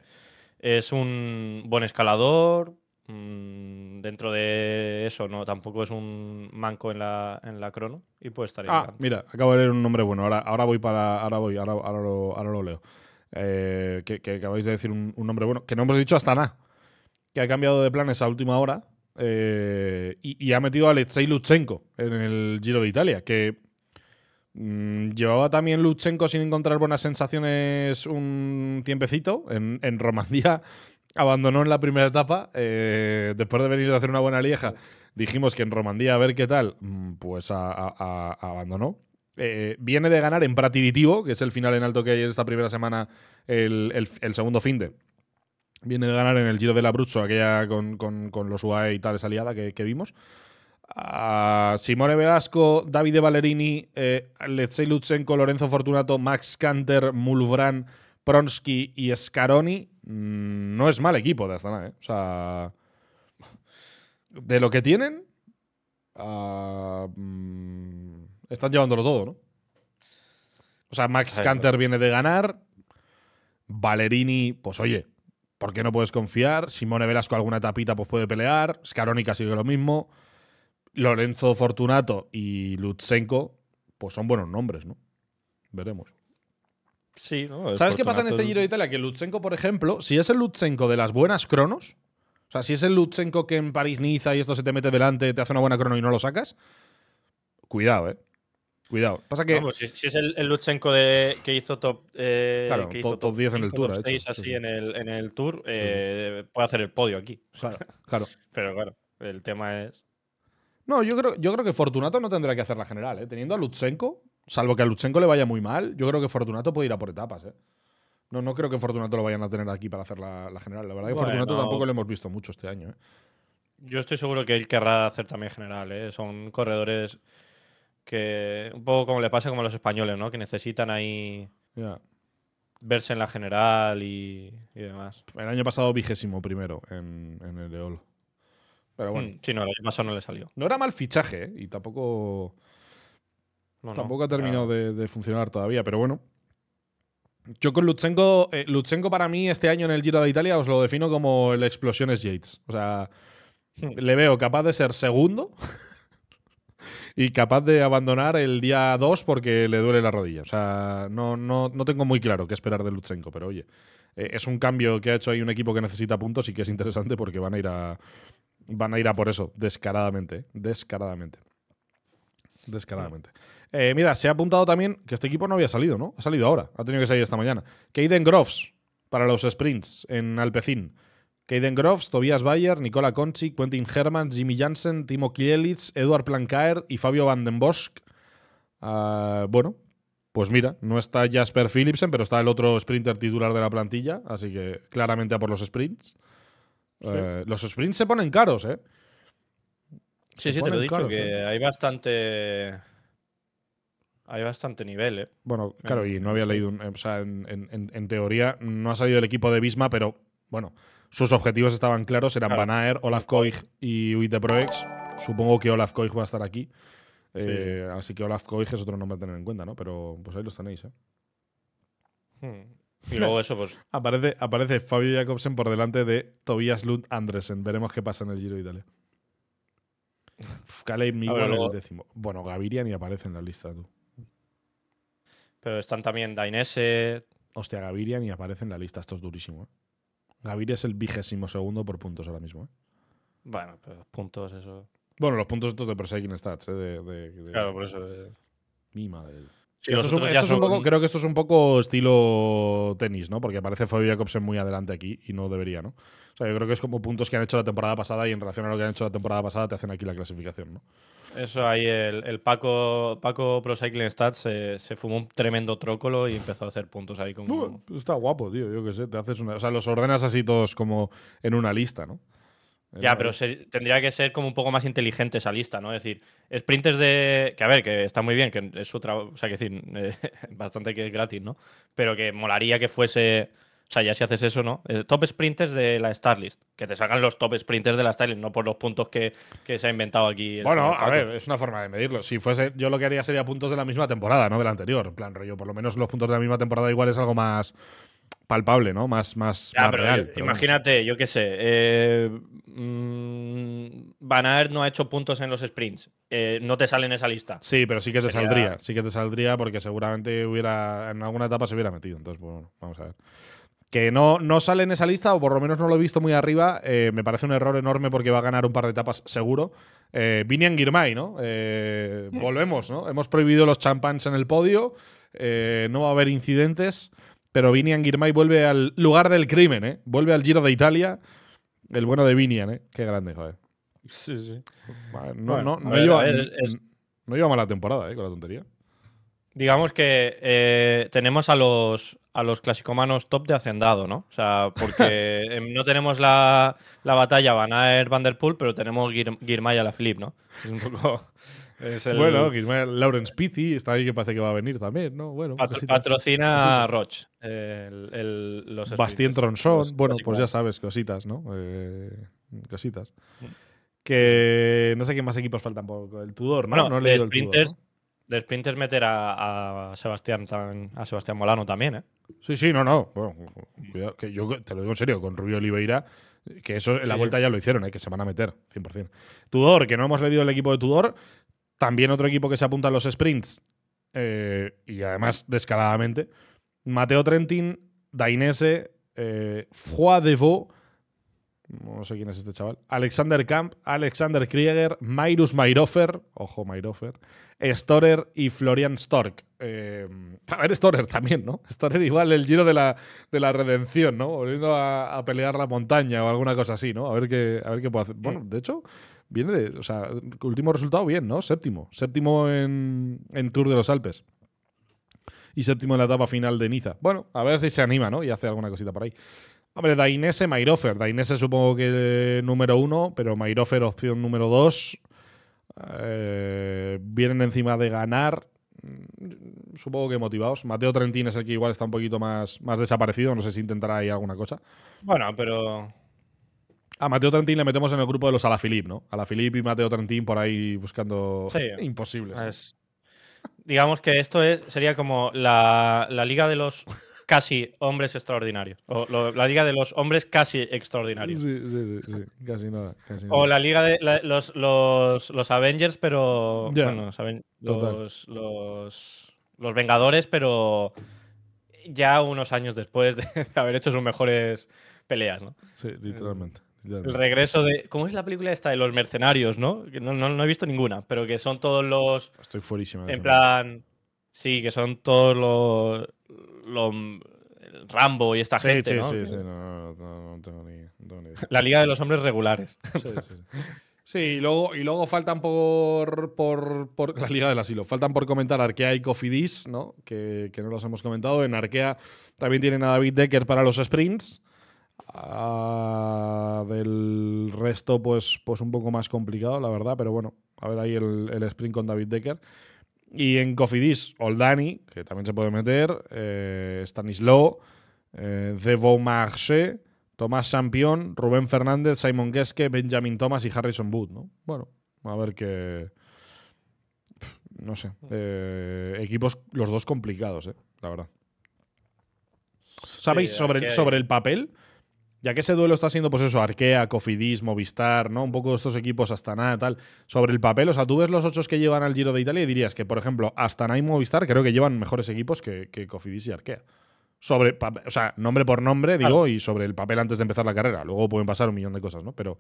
es un buen escalador. Mm, dentro de eso, no, tampoco es un manco en la, en la crono y puede estar Ah, mira, acabo de leer un nombre bueno. Ahora, ahora voy para. Ahora voy, ahora, ahora lo, ahora lo leo. Eh, que, que acabáis de decir un, un nombre bueno. Que no hemos dicho hasta nada. Que ha cambiado de planes a última hora. eh, y, y ha metido a Alexei Lutsenko en el Giro de Italia. Que mm, llevaba también Lutsenko sin encontrar buenas sensaciones un tiempecito. En, en Romandía abandonó en la primera etapa. eh, después de venir de hacer una buena lieja, dijimos que en Romandía a ver qué tal. mm, Pues a- a- a- abandonó. Eh, viene de ganar en Pratiditivo, que es el final en alto que hay esta primera semana, el, el- el segundo fin de. Viene de ganar en el Giro de la Bruzzo, aquella con, con- con los UAE y tal, esa aliada que, que vimos. A Simone Velasco, Davide Ballerini, eh, Lutsenko, Lorenzo Fortunato, Max Kanter, Mulbran, Pronsky y Scaroni. Mm, no es mal equipo de Astana, ¿eh? O sea. De lo que tienen. ah, mm, están llevándolo todo, ¿no? O sea, Max Ay, Kanter viene de ganar. Ballerini, pues oye, ¿por qué no puedes confiar? Simone Velasco alguna tapita pues puede pelear. Scarónica sigue lo mismo. Lorenzo Fortunato y Lutsenko, pues son buenos nombres, ¿no? Veremos. Sí, ¿no? ¿Sabes qué pasa en este Giro de Italia? Que Lutsenko, por ejemplo, si es el Lutsenko de las buenas cronos, o sea, si es el Lutsenko que en París-Niza y esto se te mete delante, te hace una buena crono y no lo sacas, cuidado, ¿eh? Cuidado. Pasa que. Vamos, si, es el, Lutsenko de, que hizo top. Eh, claro, que top, top 10 en el Tour. 6 así En, el, en el Tour, eh, puede hacer el podio aquí. Claro, *laughs* claro. Pero claro, el tema es. No, yo creo, yo creo que Fortunato no tendrá que hacer la general, ¿eh? Teniendo a Lutsenko, salvo que a Lutsenko le vaya muy mal, yo creo que Fortunato puede ir a por etapas, ¿eh? No, no creo que Fortunato lo vayan a tener aquí para hacer la, general. La verdad que Fortunato tampoco lo hemos visto mucho este año, ¿eh? Yo estoy seguro que él querrá hacer también general, ¿eh? Son corredores que un poco como le pasa como a los españoles, ¿no? Que necesitan ahí verse en la general y, demás. El año pasado vigésimo primero en, el EOL. Pero bueno. Hmm, sí, no, el año pasado no le salió. No era mal fichaje, ¿eh? Y tampoco. Tampoco ha terminado de, funcionar todavía, pero bueno. Yo con Lutsenko, eh, Lutsenko para mí este año en el Giro de Italia os lo defino como el Explosiones Yates. O sea, hmm. le veo capaz de ser segundo *laughs* y capaz de abandonar el día 2 porque le duele la rodilla. O sea, no, no, no tengo muy claro qué esperar de Lutsenko, pero oye, eh, es un cambio que ha hecho ahí un equipo que necesita puntos y que es interesante porque van a ir a, van a, ir a por eso, descaradamente. ¿eh? Descaradamente. Descaradamente. Eh, mira, se ha apuntado también que este equipo no había salido, ¿no? Ha salido ahora, ha tenido que salir esta mañana. Kaiden Groves para los sprints en Alpecin. Kaden Groves, Tobias Bayer, Nicola Conchi, Quentin Herman, Jimmy Jansen, Timo Kielitz, Eduard Plancaer y Fabio Van den Bosch. Ah, bueno, pues mira, no está Jasper Philipsen, pero está el otro sprinter titular de la plantilla, así que claramente a por los sprints. Eh, los sprints se ponen caros, ¿eh? sí, sí, te lo he dicho, que ¿eh? hay bastante. Hay bastante nivel, ¿eh? Bueno, claro, y no había leído. o sea, en, teoría no ha salido el equipo de Bisma, pero bueno, sus objetivos estaban claros, eran Van Aert, Olaf Koig y Uite Proex. Supongo que Olaf Koig va a estar aquí. Eh, así que Olaf Koig es otro nombre a tener en cuenta, ¿no? Pero pues ahí los tenéis, ¿eh? Hmm. Y luego eso, pues. *laughs* aparece, aparece Fabio Jacobsen por delante de Tobias Lund Andresen. Veremos qué pasa en el Giro de Italia. *laughs* Caleb Miguel el décimo. Bueno, Gaviria ni aparece en la lista, tú. Pero están también Dainese. Hostia, Gaviria ni aparece en la lista. Esto es durísimo, ¿eh? Gaviria es el vigésimo segundo por puntos ahora mismo. ¿eh? Bueno, pero puntos, eso. Bueno, los puntos estos de Perseguing Stats, ¿eh? De, Claro, por eso. Mi madre. Creo que esto es un poco estilo tenis, ¿no? Porque aparece Fabio Jacobsen muy adelante aquí y no debería, ¿no? O sea, yo creo que es como puntos que han hecho la temporada pasada y en relación a lo que han hecho la temporada pasada te hacen aquí la clasificación, ¿no? Eso ahí, el, Paco, Paco Pro Cycling Stats se, fumó un tremendo trócolo y empezó a hacer puntos ahí como. está guapo, tío. Yo qué sé, te haces una. O sea, los ordenas así todos como en una lista, ¿no? Ya, pero tendría que ser como un poco más inteligente esa lista, ¿no? Es decir, sprinters de. Que a ver, que está muy bien, que es su trabajo. O sea, que decir, eh, *laughs* bastante que es gratis, ¿no? Pero que molaría que fuese o sea, ya si haces eso, ¿no? Eh, top sprinters de la Starlist. Que te sacan los top sprinters de la Starlist, no por los puntos que, se ha inventado aquí. bueno, a ver, es una forma de medirlo. Si fuese, yo lo que haría sería puntos de la misma temporada, no de la anterior. En plan, rollo, por lo menos los puntos de la misma temporada igual es algo más palpable, ¿no? Más, más, real. imagínate, yo qué sé. Eh, mm, Van Aert no ha hecho puntos en los sprints. Eh, no te sale en esa lista. Sí, pero sí que te saldría. Sí que te saldría porque seguramente hubiera. En alguna etapa se hubiera metido. Entonces, bueno, vamos a ver que no, no sale en esa lista, o por lo menos no lo he visto muy arriba, eh, me parece un error enorme porque va a ganar un par de etapas seguro. Eh, Vinian Girmay, ¿no? Eh, volvemos, ¿no? Hemos prohibido los champans en el podio, no va a haber incidentes, pero Vinian Girmay vuelve al lugar del crimen, ¿eh? Vuelve al Giro de Italia, el bueno de Vinian, ¿eh? Qué grande, joder. Sí, sí. no, no, no, lleva, no lleva mala temporada, ¿eh? Con la tontería. Digamos que tenemos a los, a los clasicomanos top de Hacendado, ¿no? O sea, porque *laughs* em, no tenemos la, la batalla Van Aert Van Der Poel, pero tenemos Girmay a la Flip, ¿no? Es un poco. *laughs* Bueno, Girmay, Lawrence Pizzi está ahí que parece que va a venir también, ¿no? Bueno, patrocina Roche. El, los Bastien Tronson, bueno, pues ya sabes, cositas, ¿no? Eh, cositas. Mm. Que no sé qué más equipos faltan por el Tudor, ¿no? no he leído el Tudor, de sprinters meter a, Sebastián a Sebastián Molano también, ¿eh? Sí, sí, no, no. Bueno, cuidado, que yo te lo digo en serio, con Rubio Oliveira, que eso en la vuelta ya lo hicieron, ¿eh? que se van a meter, 100%. Tudor, que no hemos leído el equipo de Tudor, también otro equipo que se apunta a los sprints, eh, y además descaradamente, Mateo Trentin, Dainese, eh, Devaux, no sé quién es este chaval, Alexander Kamp, Alexander Krieger, Mairus Mairofer, ojo Mairofer, Storer y Florian Stork. Eh, a ver, Storer también, ¿no? Storer igual el giro de la, de la redención, ¿no? Volviendo a, a pelear la montaña o alguna cosa así, ¿no? A ver qué, a ver qué puede hacer. Bueno, de hecho, viene de. O sea, último resultado bien, ¿no? Séptimo. Séptimo en, en Tour de los Alpes. Y séptimo en la etapa final de Niza. Bueno, a ver si se anima, ¿no? Y hace alguna cosita por ahí. Hombre, Dainese, Mairofer. Dainese supongo que número uno, pero Mairofer opción número dos. Eh, vienen encima de ganar. Mm, Supongo que motivados. Mateo Trentín es el que igual está un poquito más, más desaparecido. No sé si intentará ahí alguna cosa. Bueno, pero. A Mateo Trentín le metemos en el grupo de los Alaphilippe, ¿no? Alaphilippe y Mateo Trentín por ahí buscando Sí. *laughs* imposibles. es- digamos que esto es, sería como la, la liga de los casi hombres extraordinarios. O lo- la liga de los hombres casi extraordinarios. sí, sí, sí, Casi nada. Casi O la liga de la- los, los, los Avengers, pero. Ya, bueno, los, los, los, los Vengadores, pero ya unos años después de haber hecho sus mejores peleas, ¿no? Sí, literalmente. El regreso de. ¿Cómo es la película esta de los mercenarios, no? No, no, no he visto ninguna, pero que son todos los. Estoy fuerísima. En plan. Sí, que son todos los. Rambo y esta Sí, gente, sí, ¿no? sí, sí. No, no, no, no tengo ni, no tengo ni idea. La liga de los hombres regulares. *laughs* Sí, sí, sí. Sí, y luego, y luego faltan por, por, por *laughs* la Liga del Asilo. Faltan por comentar Arkea y Cofidis, ¿no? Que, que no los hemos comentado. En Arkea también tienen a David Decker para los sprints. Ah, del resto, pues, pues un poco más complicado, la verdad. Pero bueno, a ver ahí el, el sprint con David Decker. Y en Cofidis, Oldani, que también se puede meter, eh, Stanislao, eh, Devo Marché, Tomás Champion, Rubén Fernández, Simon Geske, Benjamin Thomas y Harrison Wood, ¿no? Bueno, a ver qué. No sé. eh, equipos los dos complicados, ¿eh? La verdad. ¿Sabéis? Sí, sobre, sobre el papel, ya que ese duelo está siendo, pues eso, Arkea, Cofidis, Movistar, ¿no? Un poco de estos equipos, Astana, tal. Sobre el papel, o sea, tú ves los ocho que llevan al Giro de Italia y dirías que, por ejemplo, Astana y Movistar creo que llevan mejores equipos que, que Cofidis y Arkea. Sobre, o sea, nombre por nombre, digo, Claro. y sobre el papel antes de empezar la carrera. Luego pueden pasar un millón de cosas, ¿no? Pero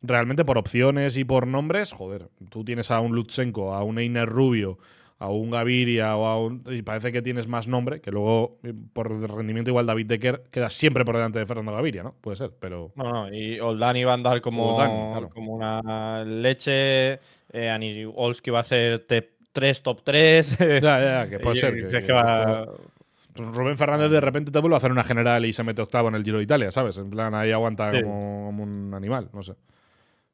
realmente por opciones y por nombres, joder, tú tienes a un Lutsenko, a un Einer Rubio, a un Gaviria o a un. Y parece que tienes más nombre, que luego eh, por rendimiento igual David Decker queda siempre por delante de Fernando Gaviria, ¿no? Puede ser, pero. No, no, y Oldani va a andar como, Oldani, claro. como una leche. Eh, Ani Olski va a hacer tres top 3. *laughs* Ya, ya, que puede *laughs* ser. que- que esto- Rubén Fernández de repente te vuelve a hacer una general y se mete octavo en el Giro de Italia, ¿sabes? En plan, ahí aguanta Sí. como, como un animal, no sé.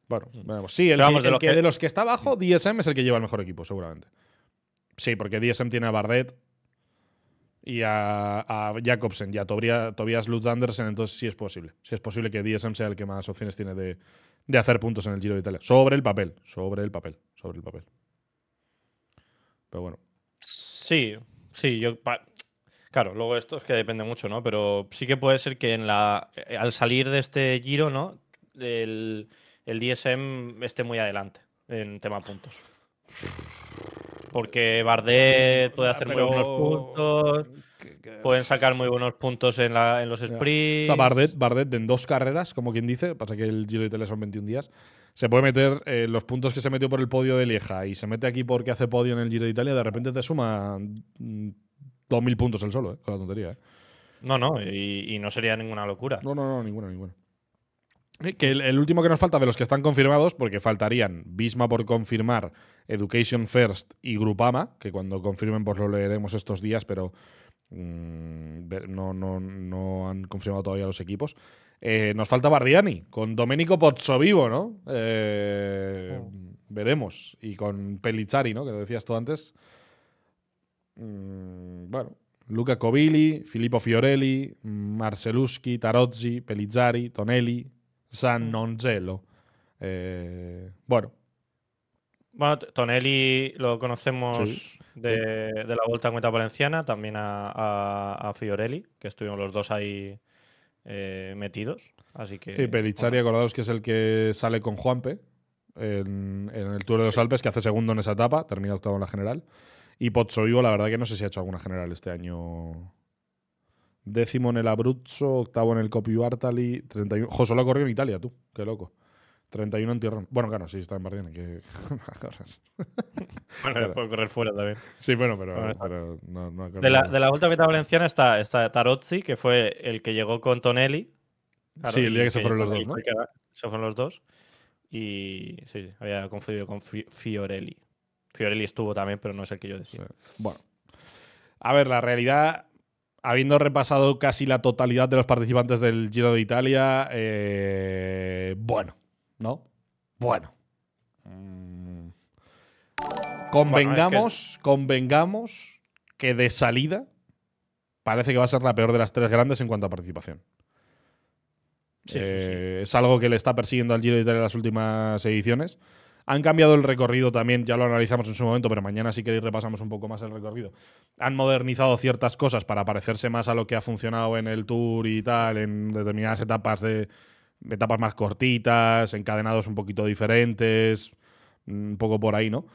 Bueno, veremos. Sí, el, que, de el lo que que- de los que está abajo, DSM es el que lleva el mejor equipo, seguramente. Sí, porque DSM tiene a Bardet y a, a Jacobsen y a Tobia- Tobias Lutz Andersen, entonces sí es posible. Sí es posible que DSM sea el que más opciones tiene de, de hacer puntos en el Giro de Italia. Sobre el papel, sobre el papel, sobre el papel. Pero bueno. Sí, sí, yo. Claro, luego esto es que depende mucho, ¿no? Pero sí que puede ser que en la, eh, al salir de este giro, ¿no? El, el DSM esté muy adelante en tema puntos. *laughs* Porque Bardet puede hacer muy buenos puntos, pueden sacar muy buenos puntos en, la, en los sprints. O sea, Bardet, Bardet en dos carreras, como quien dice, pasa que el Giro de Italia son 21 días, se puede meter eh, los puntos que se metió por el podio de Lieja y se mete aquí porque hace podio en el Giro de Italia, de repente te suma mm, 2.000 puntos el solo, eh, con la tontería. eh. No, no, y, y no sería ninguna locura. No, no, no, ninguno, ninguno. Que el, el último que nos falta de los que están confirmados, porque faltarían Bisma por confirmar, Education First y Grupama, que cuando confirmen pues lo leeremos estos días, pero mm, no, no, no han confirmado todavía los equipos. Eh, nos falta Bardiani, con Domenico Pozzovivo, ¿no? Eh, Veremos. Y con Pellizzari, ¿no? Que lo decías tú antes. Mm, bueno, Luca Covilli, Filippo Fiorelli, Marceluschi, Tarozzi, Pellizzari, Tonelli, San Nonzello. Eh, bueno, Bueno, Tonelli lo conocemos Sí. de, de la Vuelta a Cuenta Valenciana, también a, a- a Fiorelli, que estuvimos los dos ahí eh, metidos. Así que. sí, Pellizzari, acordaos que es el que sale con Juanpe en, en el Tour de los Alpes, que hace segundo en esa etapa, termina octavo en la general. Y Pozzovivo, la verdad que no sé si ha hecho alguna general este año Décimo en el Abruzzo, octavo en el Coppi Bartali, 31. Jo, solo corrió en Italia, tú. Qué loco. 31 en Tirreno. Bueno, claro, sí, está en Bardiani. Que... *laughs* bueno, puede correr fuera también. Sí, bueno, pero, pero no, no de, la, de la Vuelta a Meta Valenciana está, está Tarozzi, que fue el que llegó con Tonelli. sí, el día que, se fueron los dos, ¿no? Se fueron los dos. Y sí, sí, había confundido con Fiorelli. Fiorelli estuvo también, pero no es el que yo decía. Bueno. A ver, la realidad habiendo repasado casi la totalidad de los participantes del Giro de Italia, eh, bueno, ¿no? Bueno. Mm. Convengamos, que... convengamos que de salida parece que va a ser la peor de las tres grandes en cuanto a participación. Eh, es algo que le está persiguiendo al Giro de Italia en las últimas ediciones. Han cambiado el recorrido también, ya lo analizamos en su momento, pero mañana si queréis repasamos un poco más el recorrido. Han modernizado ciertas cosas para parecerse más a lo que ha funcionado en el Tour y tal, en determinadas etapas de etapas más cortitas, encadenados un poquito diferentes, un poco por ahí, ¿no?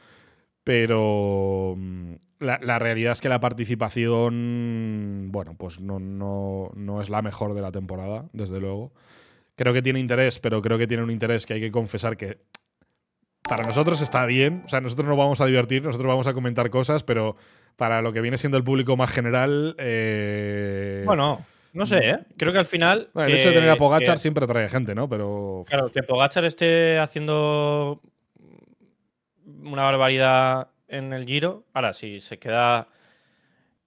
Pero mm, la, realidad es que la participación, bueno, pues no, no, no es la mejor de la temporada, desde luego. Creo que tiene interés, pero creo que tiene un interés que hay que confesar que para nosotros está bien. O sea, nosotros nos vamos a divertir, nosotros vamos a comentar cosas, pero para lo que viene siendo el público más general. Eh, bueno, no sé, ¿eh? Creo que al final. el hecho de tener a Pogachar siempre atrae gente, ¿no? Pero. Claro, que Pogachar esté haciendo una barbaridad en el giro. Ahora, si se queda.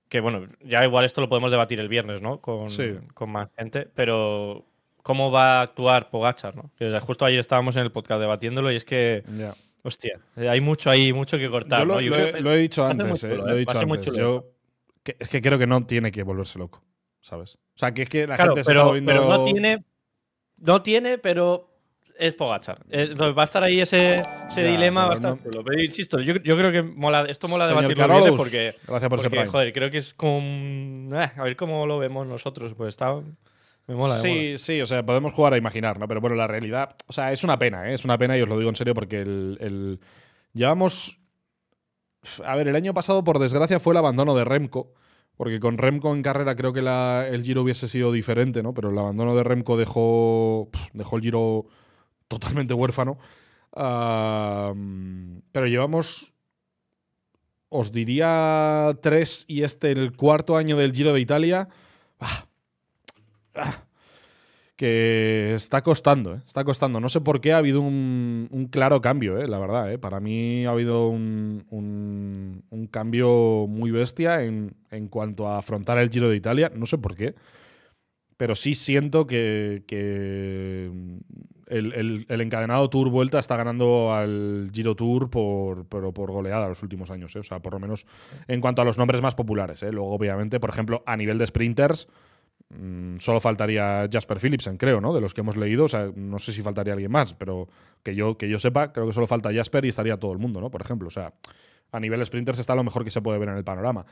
Que bueno, ya igual esto lo podemos debatir el viernes, ¿no? Con, con más gente. Pero cómo va a actuar Pogachar, ¿no? justo ayer estábamos en el podcast debatiéndolo y es que. Hostia, hay mucho ahí, mucho que cortar. Yo lo, he, dicho antes, eh, lo he dicho antes. Yo, es que creo que no tiene que volverse loco, ¿sabes? O sea, que es que la gente pero, está viendo... pero no tiene. No tiene, pero es Pogachar. va a estar ahí ese, ese dilema, va a estar Pero insisto, yo, yo, creo que mola, esto mola debatirlo porque. Gracias por porque, Joder, creo que es como. Eh, a ver cómo lo vemos nosotros. Pues está sí, sí, o sea, podemos jugar a imaginar, ¿no? Pero bueno, la realidad, o sea, es una pena, ¿eh? Es una pena y os lo digo en serio porque el, llevamos... A ver, el año pasado, por desgracia, fue el abandono de Remco. Porque con Remco en carrera creo que el Giro hubiese sido diferente, ¿no? Pero el abandono de Remco dejó, dejó el Giro totalmente huérfano. pero llevamos, os diría, tres y este el cuarto año del Giro de Italia. Ah, Ah, que está costando, ¿eh? está costando. No sé por qué ha habido un, claro cambio, ¿eh? la verdad. ¿eh? Para mí ha habido un, cambio muy bestia en, cuanto a afrontar el Giro de Italia. No sé por qué, pero sí siento que, el, encadenado Tour Vuelta está ganando al Giro Tour por, por goleada los últimos años. O sea, por lo menos en cuanto a los nombres más populares. Luego, obviamente, por ejemplo, a nivel de sprinters solo faltaría Jasper Philipsen, creo, ¿no? De los que hemos leído. O sea, no sé si faltaría alguien más, pero que yo, que yo sepa, creo que solo falta Jasper y estaría todo el mundo, ¿no? Por ejemplo. O sea, a nivel sprinters está lo mejor que se puede ver en el panorama.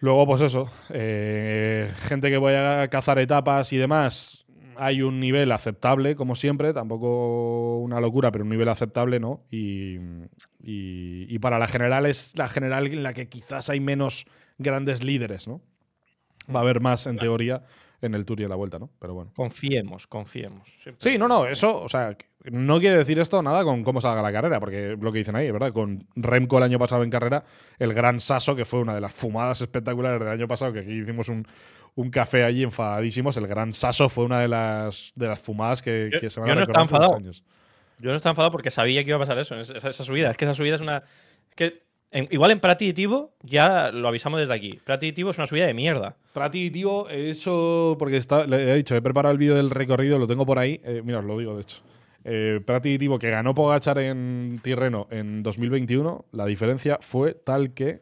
Luego, pues eso, eh, gente que vaya a cazar etapas y demás, hay un nivel aceptable, como siempre, tampoco una locura, pero un nivel aceptable, ¿no? Y, y para la general es la general en la que quizás hay menos grandes líderes, ¿no? Va a haber más, en teoría, en el Tour y en la Vuelta, ¿no? Pero bueno. Confiemos, confiemos. sí, no, no, eso, o sea, no quiere decir esto nada con cómo salga la carrera, porque lo que dicen ahí, ¿verdad? Con Remco el año pasado en carrera, el gran Saso, que fue una de las fumadas espectaculares del año pasado, que aquí hicimos un, café allí enfadadísimos, el gran Saso fue una de las, de las fumadas que, se van a recordar no los años. Yo no estaba enfadado porque sabía que iba a pasar eso, esa, esa subida. Es que esa subida es una. Es que igual en Prati ya lo avisamos desde aquí. Prati es una subida de mierda. Prati eso porque está, le he dicho, he preparado el vídeo del recorrido, lo tengo por ahí. Eh, mira, os lo digo de hecho. Eh, Prati que ganó Pogachar en Tirreno en 2021, la diferencia fue tal que.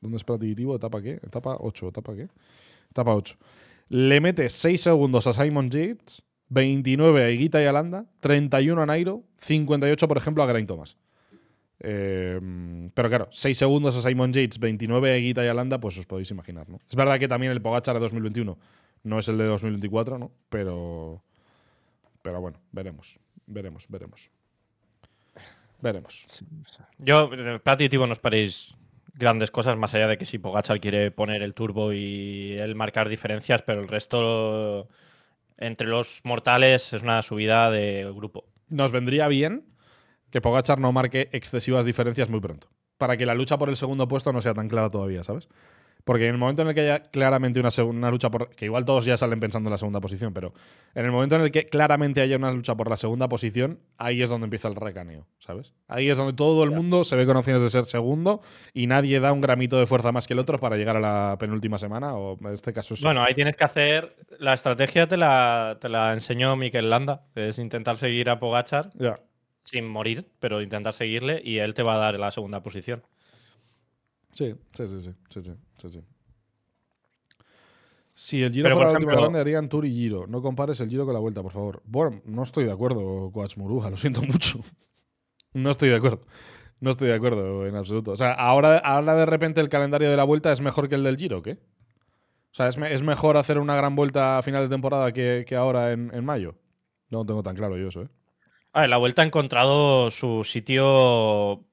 ¿Dónde es Prati ¿Etapa qué? Etapa 8. ¿Etapa qué? Etapa 8. Le mete 6 segundos a Simon Yates, 29 a Higuita y Alanda, 31 a Nairo, 58, por ejemplo, a Geraint Thomas. Em, pero claro, 6 segundos a Simon Yates, 29 a Guita y Alanda, pues os podéis imaginar, ¿no? Es verdad que también el Pogachar de 2021 no es el de 2024, ¿no? Pero, pero bueno, veremos, veremos, veremos. Veremos. Yo, Platitivo, no os paréis grandes cosas, más allá de que si Pogachar quiere poner el turbo y el marcar diferencias, pero el resto entre los mortales es una subida de grupo. Nos vendría bien que Pogachar no marque excesivas diferencias muy pronto, para que la lucha por el segundo puesto no sea tan clara todavía, ¿sabes? Porque en el momento en el que haya claramente una, una, lucha por. Que igual todos ya salen pensando en la segunda posición, pero en el momento en el que claramente haya una lucha por la segunda posición, ahí es donde empieza el recaneo, ¿sabes? Ahí es donde todo el mundo se ve con opciones de ser segundo y nadie da un gramito de fuerza más que el otro para llegar a la penúltima semana, o en este caso Bueno, ahí tienes que hacer. La estrategia te la, te la enseñó Mikel Landa, es intentar seguir a Pogachar. Sin morir, pero intentar seguirle y él te va a dar la segunda posición. Sí, sí, sí, sí, sí, sí, Si el Giro fuera la última grande, harían Tour y Giro. No compares el Giro con la Vuelta, por favor. Bueno, no estoy de acuerdo, Coach Muruja, lo siento mucho. *laughs* no estoy de acuerdo. No estoy de acuerdo en absoluto. O sea, ahora, ahora de repente el calendario de la Vuelta es mejor que el del Giro, ¿qué? O sea, ¿es, mejor hacer una gran vuelta a final de temporada que, ahora en, en, mayo? No lo tengo tan claro yo eso, ¿eh? A ver, la Vuelta ha encontrado su sitio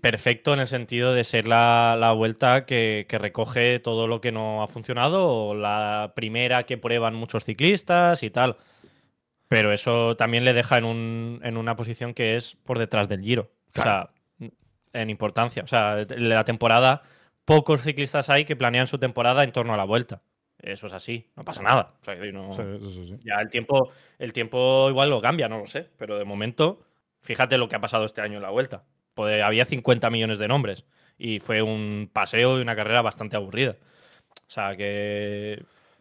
perfecto en el sentido de ser la, vuelta que, recoge todo lo que no ha funcionado o la primera que prueban muchos ciclistas y tal. Pero eso también le deja en, un, en una posición que es por detrás del giro. O sea, en importancia. O sea, la temporada, pocos ciclistas hay que planean su temporada en torno a la vuelta. Eso es así, no pasa nada. Ya el tiempo, el tiempo igual lo cambia, no lo sé. Pero de momento, fíjate lo que ha pasado este año en la vuelta había 50 millones de nombres y fue un paseo y una carrera bastante aburrida. O sea que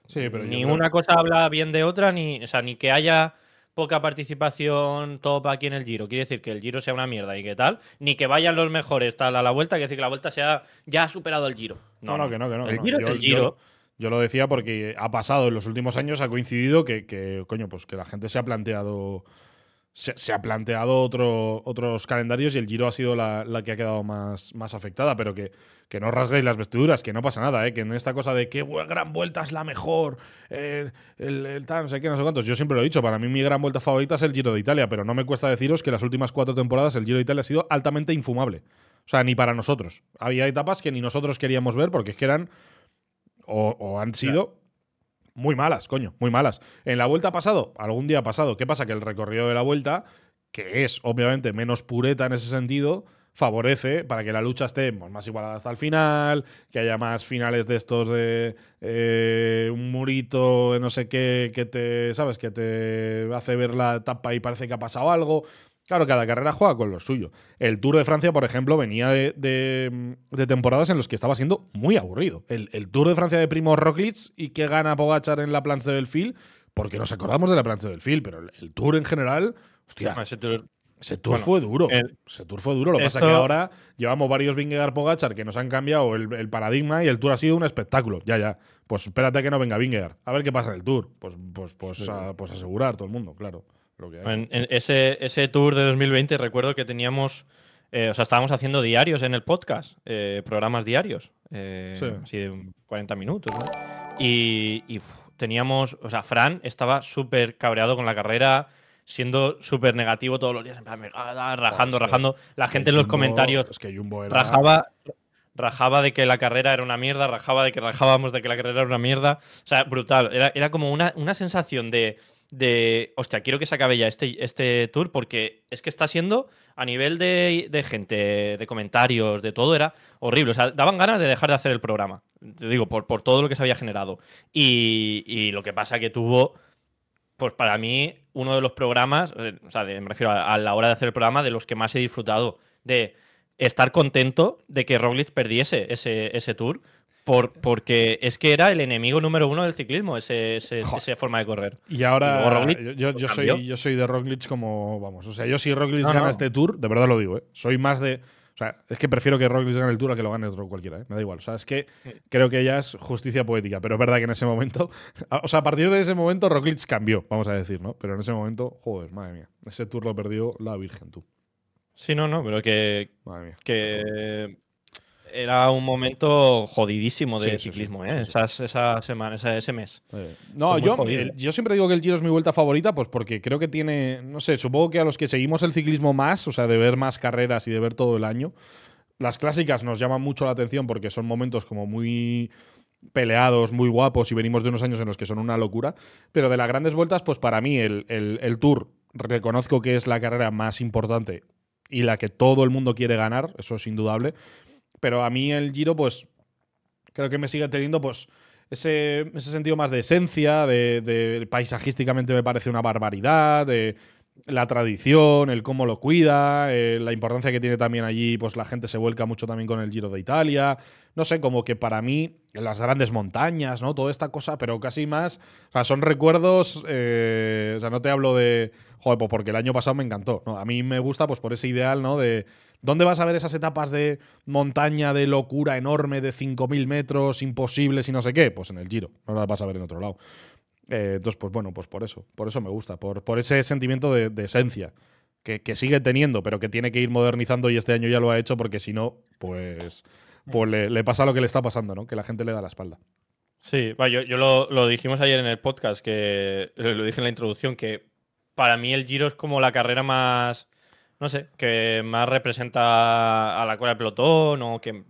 sí, pero ni una cosa habla bien de otra, ni, o sea, ni que haya poca participación top aquí en el Giro. Quiere decir que el Giro sea una mierda y qué tal, ni que vayan los mejores tal a la vuelta, quiere decir que la vuelta sea ya ha superado el Giro. No, no, que no, que no. El Giro es el Giro. Yo, lo decía porque ha pasado en los últimos años, ha coincidido que, coño, pues que la gente se ha planteado se, ha planteado otro, otros calendarios y el Giro ha sido la, que ha quedado más, más afectada, pero que, que, no rasguéis las vestiduras, que no pasa nada, ¿eh? que en esta cosa de qué gran vuelta es la mejor, el, el, tal, no sé qué, no sé cuántos, yo siempre lo he dicho, para mí mi gran vuelta favorita es el Giro de Italia, pero no me cuesta deciros que las últimas cuatro temporadas el Giro de Italia ha sido altamente infumable. O sea, ni para nosotros. Había etapas que ni nosotros queríamos ver porque es que eran o, han sido muy malas, coño, muy malas. En la vuelta pasado, algún día pasado, ¿qué pasa? Que el recorrido de la vuelta, que es obviamente menos pureta en ese sentido, favorece para que la lucha esté pues, más igualada hasta el final, que haya más finales de estos de eh, un murito de no sé qué que te, ¿sabes? Que te hace ver la etapa y parece que ha pasado algo. Claro, cada carrera juega con lo suyo. El Tour de Francia, por ejemplo, venía de, temporadas en las que estaba siendo muy aburrido. El, Tour de Francia de Primo Roglic y que gana Pogachar en la plancha del Fil, porque nos acordamos de la plancha del Fil, pero el, Tour en general, hostia. ese Tour, fue duro. ese Tour fue duro. Lo que pasa es que ahora llevamos varios Vingegaard Pogachar que nos han cambiado el, paradigma y el Tour ha sido un espectáculo. Ya, ya. Pues espérate que no venga Vingegaard. A ver qué pasa en el Tour. Pues, pues, pues, pues asegurar todo el mundo, claro. En, ese, ese tour de 2020 recuerdo que teníamos, eh, o sea, estábamos haciendo diarios en el podcast, eh, programas diarios, eh, así de 40 minutos, ¿no? Y, teníamos, o sea, Fran estaba súper cabreado con la carrera, siendo súper negativo todos los días, en plan, rajando, rajando. La gente en los comentarios es que Jumbo rajaba, rajaba de que la carrera era una mierda, rajaba de que rajábamos de que la carrera era una mierda. O sea, brutal. Era, era como una, una sensación de de, hostia, quiero que se acabe ya este, este tour porque es que está siendo, a nivel de, gente, de comentarios, de todo, era horrible. O sea, daban ganas de dejar de hacer el programa. Te digo, por, por todo lo que se había generado. Y, lo que pasa que tuvo, pues para mí, uno de los programas, eh, o sea, me refiero a, la hora de hacer el programa, de los que más he disfrutado. De estar contento de que Roglic perdiese ese, ese tour por, porque es que era el enemigo número uno del ciclismo, ese, esa forma de correr. Y ahora yo, yo, soy, yo soy de Roglic como, vamos, o sea, yo si Roglic gana este tour, de verdad lo digo, ¿eh? soy más de... O sea, es que prefiero que Roglic gane el tour a que lo gane otro cualquiera, ¿eh? me da igual. O sea, es que creo que ya es justicia poética, pero es verdad que en ese momento, *laughs* o sea, a partir de ese momento Roglic cambió, vamos a decir, ¿no? Pero en ese momento, joder, madre mía, ese tour lo perdió la Virgen, tú. Sí, no, no, pero que, madre mía, que era un momento jodidísimo de ciclismo, ¿eh? esa semana, ese mes. No, yo, yo siempre digo que el Giro es mi vuelta favorita, pues porque creo que tiene, no sé, supongo que a los que seguimos el ciclismo más, o sea, de ver más carreras y de ver todo el año, las clásicas nos llaman mucho la atención porque son momentos como muy peleados, muy guapos y venimos de unos años en los que son una locura. Pero de las grandes vueltas, pues para mí el, el Tour reconozco que es la carrera más importante y la que todo el mundo quiere ganar, eso es indudable. Pero a mí el Giro, pues creo que me sigue teniendo pues ese, ese sentido más de esencia, de, paisajísticamente me parece una barbaridad, de la tradición, el cómo lo cuida, eh, la importancia que tiene también allí, pues la gente se vuelca mucho también con el Giro de Italia. No sé, como que para mí, las grandes montañas, ¿no? Toda esta cosa, pero casi más. O sea, son recuerdos. Eh, o sea, no te hablo de. Joder, pues porque el año pasado me encantó. ¿no? A mí me gusta, pues por ese ideal, ¿no? De ¿Dónde vas a ver esas etapas de montaña, de locura enorme, de 5.000 metros, imposibles y no sé qué? Pues en el Giro, no las vas a ver en otro lado. Eh, entonces, pues bueno, pues por eso, por eso me gusta, por, ese sentimiento de, esencia que, sigue teniendo, pero que tiene que ir modernizando y este año ya lo ha hecho porque si no, pues, pues le, pasa lo que le está pasando, ¿no? Que la gente le da la espalda. Sí, yo, yo lo, lo, dijimos ayer en el podcast, que lo dije en la introducción, que para mí el Giro es como la carrera más no sé, que más representa a la cola de pelotón o que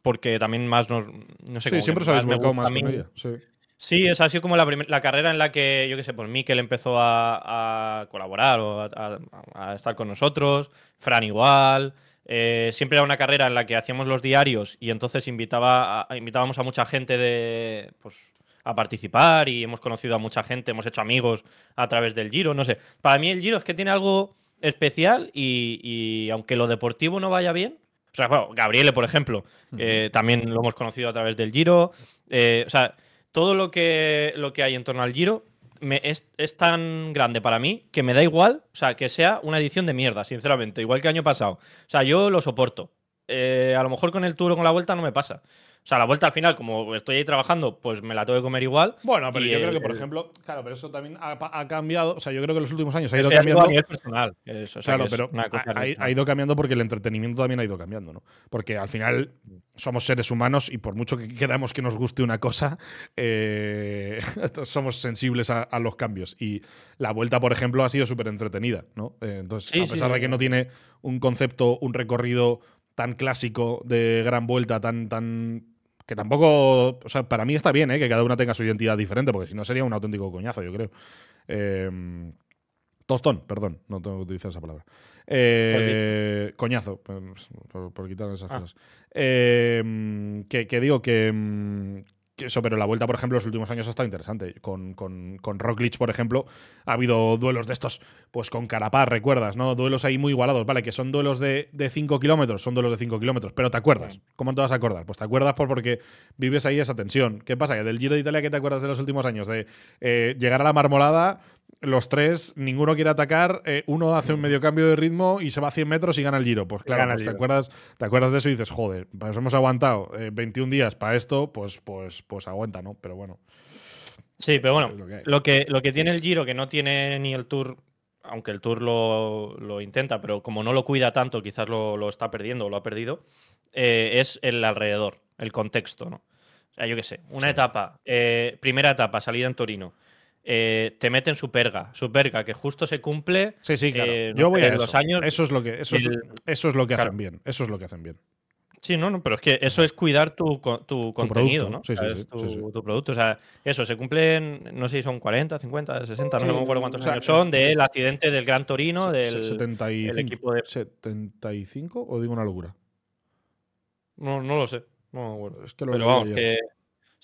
porque también más nos no sé Sí, siempre os habéis volcado más con ella. Sí. Sí, esa ha sido como la, la carrera en la que, yo qué sé, pues Mikel empezó a, colaborar o a, estar con nosotros, Fran igual. Eh, siempre era una carrera en la que hacíamos los diarios y entonces invitaba invitábamos a mucha gente de, pues, a participar y hemos conocido a mucha gente, hemos hecho amigos a través del Giro, no sé. Para mí el Giro es que tiene algo especial y, aunque lo deportivo no vaya bien, o sea, bueno, Gabriele, por ejemplo, eh, también lo hemos conocido a través del Giro. Eh, o sea, todo lo que, lo que hay en torno al Giro me, es, tan grande para mí que me da igual, o sea, que sea una edición de mierda, sinceramente, igual que el año pasado. O sea, yo lo soporto. Eh, a lo mejor con el Tour o con la vuelta no me pasa. O sea, la vuelta al final, como estoy ahí trabajando, pues me la tengo que comer igual. Bueno, pero yo creo que, por ejemplo, claro, pero eso también ha, cambiado. O sea, yo creo que en los últimos años ha ido cambiando. A nivel personal. claro, pero ha, ido cambiando porque el entretenimiento también ha ido cambiando, ¿no? Porque al final somos seres humanos y por mucho que queramos que nos guste una cosa, eh, *laughs* somos sensibles a, los cambios. Y la vuelta, por ejemplo, ha sido súper entretenida, ¿no? Eh, entonces, a pesar de que no tiene un concepto, un recorrido tan clásico de gran vuelta, tan, tan que tampoco, o sea, para mí está bien, ¿eh? que cada una tenga su identidad diferente, porque si no sería un auténtico coñazo, yo creo. Eh, tostón, perdón, no tengo que utilizar esa palabra. Eh, coñazo, por, quitar esas ah. cosas. Eh, que, digo que, eso, pero la vuelta, por ejemplo, los últimos años ha estado interesante. Con, con, con Roglic, por ejemplo, ha habido duelos de estos, pues con Carapaz, recuerdas, ¿no? Duelos ahí muy igualados, ¿vale? Que son duelos de 5 kilómetros, son duelos de 5 kilómetros, pero ¿te acuerdas? ¿Cómo te vas a acordar? Pues te acuerdas por porque vives ahí esa tensión. ¿Qué pasa? Que del Giro de Italia, ¿qué te acuerdas de los últimos años? De eh, llegar a la marmolada los tres, ninguno quiere atacar, eh, uno hace un medio cambio de ritmo y se va a 100 metros y gana el giro. Pues claro, pues te, acuerdas, te acuerdas de eso y dices, joder, pues hemos aguantado 21 eh, días para esto, pues, pues, pues aguanta, ¿no? Pero bueno. Sí, pero bueno, lo que, lo que, tiene el giro, que no tiene ni el tour, aunque el tour lo, intenta, pero como no lo cuida tanto, quizás lo, está perdiendo o lo ha perdido, eh, es el alrededor, el contexto, ¿no? O sea, yo qué sé, una etapa, primera etapa, salida en Torino eh, te meten su perga, su perga, que justo se cumple. Sí, sí, claro. Eh, Yo voy a los años. Eso es lo que, eso, es, eso es lo que hacen bien. Eso es lo que hacen bien. Sí, no, no, pero es que eso es cuidar tu, tu, contenido, ¿no? Sí, sí, tu, producto. O sea, eso, se cumplen, no sé si son 40, 50, 60, no me acuerdo cuántos años son, del accidente del Gran Torino, del 75, equipo de... ¿75 o digo una locura? No, no lo sé. No me acuerdo. Es que lo pero vamos, que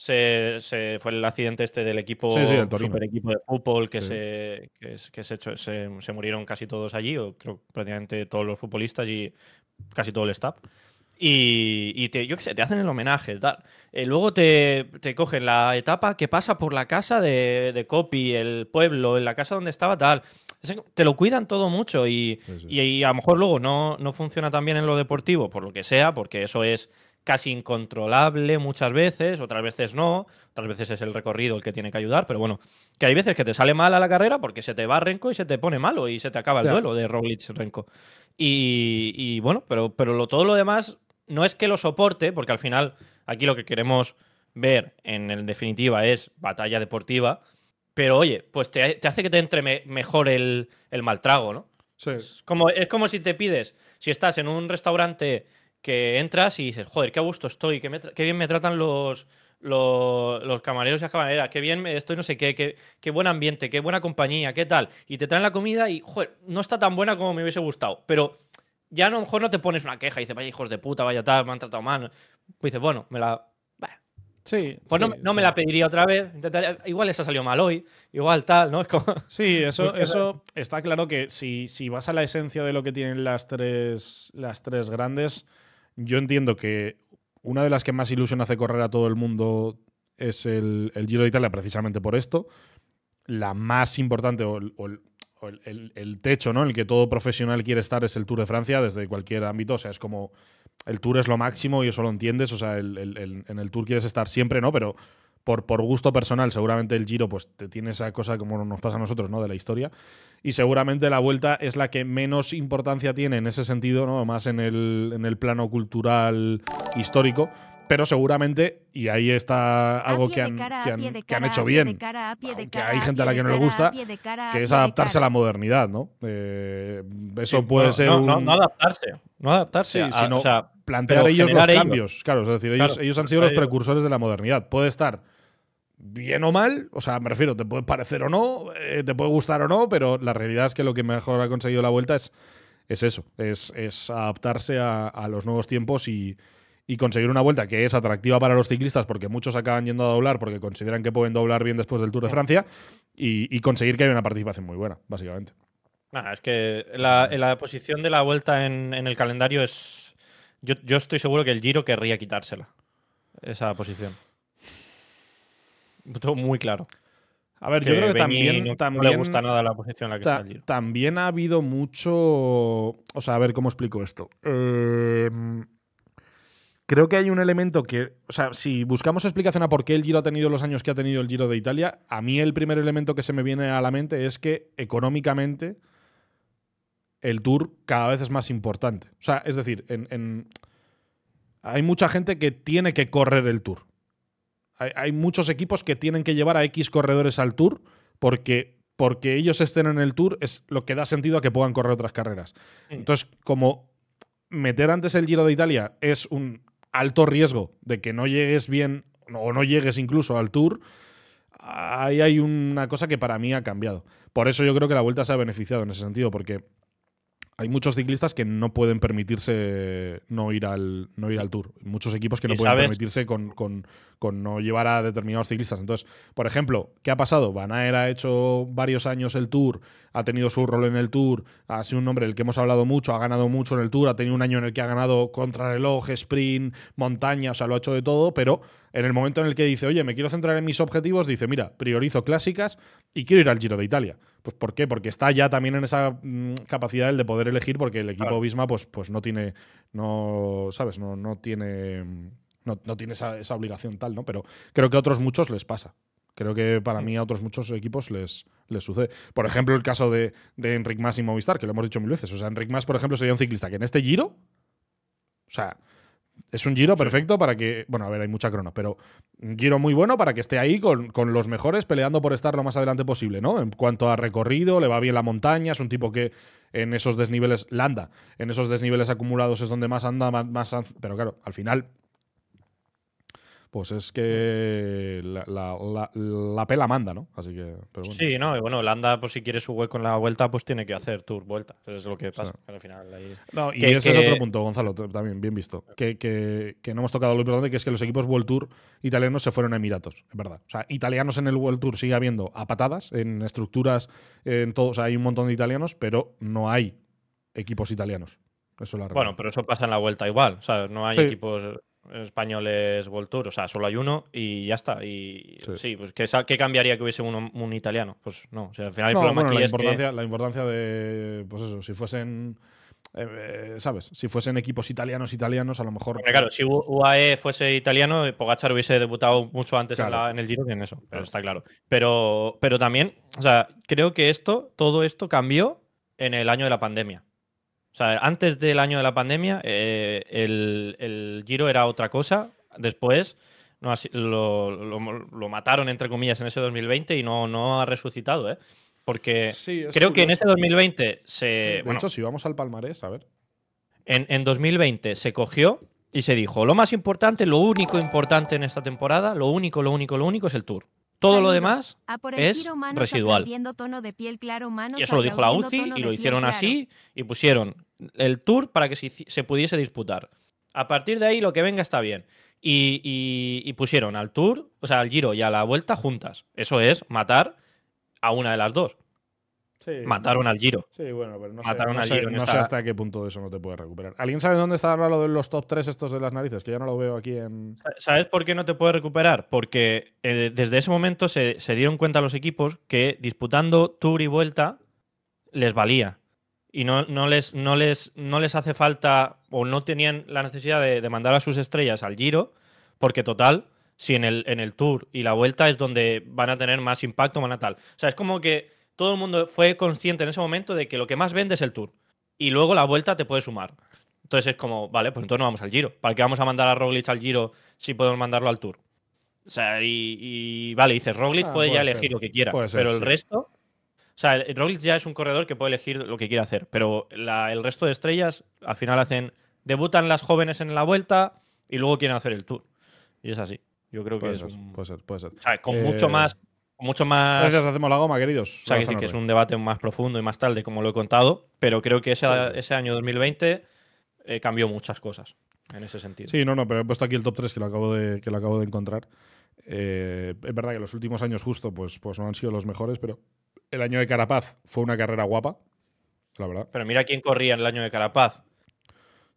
se, fue el accidente este del equipo, super equipo de fútbol que, se, que, se, se, murieron casi todos allí, o creo prácticamente todos los futbolistas y casi todo el staff. Y, te, yo qué sé, te hacen el homenaje, tal. Eh, luego te, te, cogen la etapa que pasa por la casa de, de Copy, el pueblo, en la casa donde estaba, tal. Te lo cuidan todo mucho y, y, a lo mejor luego no, no funciona tan bien en lo deportivo, por lo que sea, porque eso es casi incontrolable muchas veces, otras veces no, otras veces es el recorrido el que tiene que ayudar, pero bueno, que hay veces que te sale mal a la carrera porque se te va Renko y se te pone malo y se te acaba el duelo de Roglic-Renko. Y, bueno, pero, pero lo, todo lo demás no es que lo soporte, porque al final aquí lo que queremos ver en el definitiva es batalla deportiva, pero oye, pues te, hace que te entre mejor el, el mal trago, ¿no? Sí. como, es como si te pides, si estás en un restaurante que entras y dices, joder, qué a gusto estoy, qué, qué bien me tratan los, los, camareros y las camareras, qué bien estoy, no sé qué, qué, qué, buen ambiente, qué buena compañía, qué tal. Y te traen la comida y, joder, no está tan buena como me hubiese gustado. Pero ya a lo mejor no te pones una queja y dices, vaya hijos de puta, vaya tal, me han tratado mal. Pues dices, bueno, me la. Sí. Pues no, me la pediría otra vez. igual esa salió mal hoy, igual tal, ¿no? *laughs* Sí, eso, *laughs* eso está claro que si, si vas a la esencia de lo que tienen las tres, las tres grandes, yo entiendo que una de las que más ilusión hace correr a todo el mundo es el, Giro de Italia, precisamente por esto. La más importante o, el, techo ¿no? en el que todo profesional quiere estar es el Tour de Francia desde cualquier ámbito. O sea, es como el Tour es lo máximo y eso lo entiendes. O sea, en el Tour quieres estar siempre, ¿no? Pero por, por, gusto personal, seguramente el Giro pues te tiene esa cosa como nos pasa a nosotros, ¿no? De la historia. Y seguramente la vuelta es la que menos importancia tiene en ese sentido, ¿no? Más en el, en el plano cultural histórico. Pero seguramente, y ahí está algo que han, que han, hecho bien, que hay gente a la que no le gusta, que es adaptarse a la modernidad, ¿no? Eh, eso puede ser. No, no, adaptarse. No adaptarse. sino plantear ellos los cambios. Claro, es decir, ellos, ellos han sido los precursores de la modernidad. Puede estar bien o mal, o sea, me refiero, te puede parecer o no, eh, te puede gustar o no, pero la realidad es que lo que mejor ha conseguido la vuelta es, es eso, es, es adaptarse a, los nuevos tiempos y, conseguir una vuelta que es atractiva para los ciclistas, porque muchos acaban yendo a doblar porque consideran que pueden doblar bien después del Tour de Francia, y, conseguir que haya una participación muy buena, básicamente. es que la, posición de la vuelta en, el calendario es. Yo, yo estoy seguro que el Giro querría quitársela, esa posición. Todo muy claro. A ver, yo creo que también, no, le gusta nada la posición en la que está el También ha habido mucho. O sea, a ver cómo explico esto. Em, creo que hay un elemento que. O sea, si buscamos explicación a por qué el Giro ha tenido los años que ha tenido el Giro de Italia, a mí el primer elemento que se me viene a la mente es que económicamente el Tour cada vez es más importante. O sea, es decir, en, hay mucha gente que tiene que correr el Tour. Hay, muchos equipos que tienen que llevar a X corredores al Tour porque, porque ellos estén en el Tour es lo que da sentido a que puedan correr otras carreras. Entonces, como meter antes el Giro de Italia es un alto riesgo de que no llegues bien o no llegues incluso al Tour, ahí hay una cosa que para mí ha cambiado. Por eso yo creo que la vuelta se ha beneficiado en ese sentido, porque hay muchos ciclistas que no pueden permitirse no ir al, no ir al Tour. Muchos equipos que no pueden permitirse con, con, con, no llevar a determinados ciclistas. Entonces, por ejemplo, ¿qué ha pasado? Van Aert ha hecho varios años el Tour, ha tenido su rol en el Tour, ha sido un hombre del que hemos hablado mucho, ha ganado mucho en el Tour, ha tenido un año en el que ha ganado contrarreloj, sprint, montaña, o sea, lo ha hecho de todo, pero en el momento en el que dice, oye, me quiero centrar en mis objetivos, dice, mira, priorizo clásicas y quiero ir al Giro de Italia. Pues ¿por qué? Porque está ya también en esa mm, capacidad el de poder elegir, porque el equipo Bisma, pues, pues no tiene, no, ¿sabes? No, no tiene, no, tiene esa, obligación tal, ¿no? Pero creo que a otros muchos les pasa. Creo que para mí a otros muchos equipos les, les sucede. Por ejemplo, el caso de, de Enric Mas y Movistar, que lo hemos dicho mil veces. O sea, Enric Mas, por ejemplo, sería un ciclista que en este giro, o sea, es un giro perfecto para que. Bueno, a ver, hay mucha crona, pero un giro muy bueno para que esté ahí con, los mejores peleando por estar lo más adelante posible, ¿no? En cuanto a recorrido, le va bien la montaña, es un tipo que en esos desniveles. Landa, en esos desniveles acumulados es donde más anda, más pero claro, al final pues es que la, pela manda, ¿no? Así que, Sí, no, y bueno, Landa, pues si quiere su hueco en la vuelta, pues tiene que hacer tour vuelta. Eso es lo que pasa al final. No, y ese es otro punto, Gonzalo, también bien visto. Que, que, no hemos tocado lo importante, que es que los equipos World Tour italianos se fueron a Emiratos, es verdad. O sea, italianos en el World Tour sigue habiendo a patadas, en estructuras, en todo. O sea, hay un montón de italianos, pero no hay equipos italianos. Eso es la bueno, pero eso pasa en la vuelta igual. O sea, no hay equipos españoles World Tour, o sea, solo hay uno y ya está. Y sí, pues ¿qué, cambiaría que hubiese uno, un italiano? Pues no, o sea, al final el problema aquí la es importancia, la importancia de, pues eso, si fuesen, eh, eh, ¿sabes? Si fuesen equipos italianos, italianos, a lo mejor. claro, si UAE fuese italiano, Pogachar hubiese debutado mucho antes en, el Giro que en eso, pero está claro. Pero, pero también, o sea, creo que esto, todo esto cambió en el año de la pandemia. O sea, antes del año de la pandemia, eh, el, Giro era otra cosa. Después no, lo, lo, mataron, entre comillas, en ese 2020 y no, no ha resucitado, ¿eh? Porque creo que en ese 2020 se. De hecho, si vamos al palmarés, a ver. En, en 2020 se cogió y se dijo, lo más importante, lo único importante en esta temporada, lo único, lo único, lo único es el Tour. Todo lo demás es residual. y eso lo dijo la UCI y lo hicieron así y pusieron el Tour para que se, pudiese disputar. A partir de ahí lo que venga está bien. Y, pusieron al Tour, o sea, al Giro y a la Vuelta juntas. Eso es matar a una de las dos. Mataron al Giro. Sí, bueno, pero no, sé, no, sé, hasta qué punto de eso no te puede recuperar. ¿Alguien sabe dónde está ahora lo de los top 3 estos de las narices? Que ya no lo veo aquí en. ¿Sabes por qué no te puede recuperar? Porque eh, desde ese momento se, dieron cuenta los equipos que disputando Tour y Vuelta les valía. Y no, no, les, no, les, no les hace falta o no tenían la necesidad de, mandar a sus estrellas al Giro, porque total, si en el, en el Tour y la Vuelta es donde van a tener más impacto, van a tal. O sea, es como que todo el mundo fue consciente en ese momento de que lo que más vende es el Tour. Y luego la vuelta te puede sumar. Entonces es como, vale, pues entonces no vamos al Giro. ¿Para qué vamos a mandar a Roglic al Giro si podemos mandarlo al Tour? O sea, y, vale, dices, Roglic ah, puede, ya elegir lo que quiera, pero el resto... O sea, el, Roglic ya es un corredor que puede elegir lo que quiera hacer, pero el resto de estrellas al final hacen... Debutan las jóvenes en la vuelta y luego quieren hacer el Tour. Y es así. Yo creo que puede ser, puede ser, puede ser. O sea, con mucho eh, más mucho más. Gracias, hacemos la goma, queridos. O sea, que, que es un debate más profundo y más tarde, como lo he contado, pero creo que ese, ese año 2020 eh, cambió muchas cosas en ese sentido. Sí, no, no, pero he puesto aquí el top 3 que lo acabo de, que lo acabo de encontrar. Eh, es verdad que los últimos años justo pues, pues no han sido los mejores, pero el año de Carapaz fue una carrera guapa, la verdad. Pero mira quién corría en el año de Carapaz.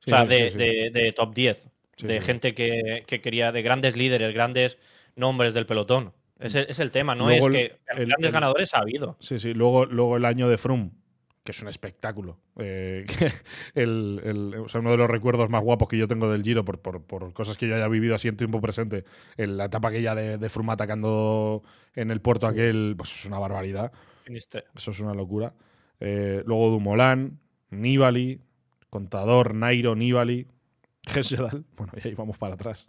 o sea, de, de, top 10. de gente que, que, quería, de grandes líderes, grandes nombres del pelotón. Ese es el tema, no es que grandes ganadores ha habido. Sí, sí. Luego, luego el año de Froome, que es un espectáculo. Eh, *laughs* el, o sea, uno de los recuerdos más guapos que yo tengo del Giro, por, por, cosas que yo haya vivido así en tiempo presente, en la etapa aquella de, de Froome atacando en el puerto aquel, pues es una barbaridad. Eso es una locura. Eh, luego Dumoulin, Nibali, Contador, Nairo, Nibali, *laughs* Gesedal. Bueno, y ahí vamos para atrás.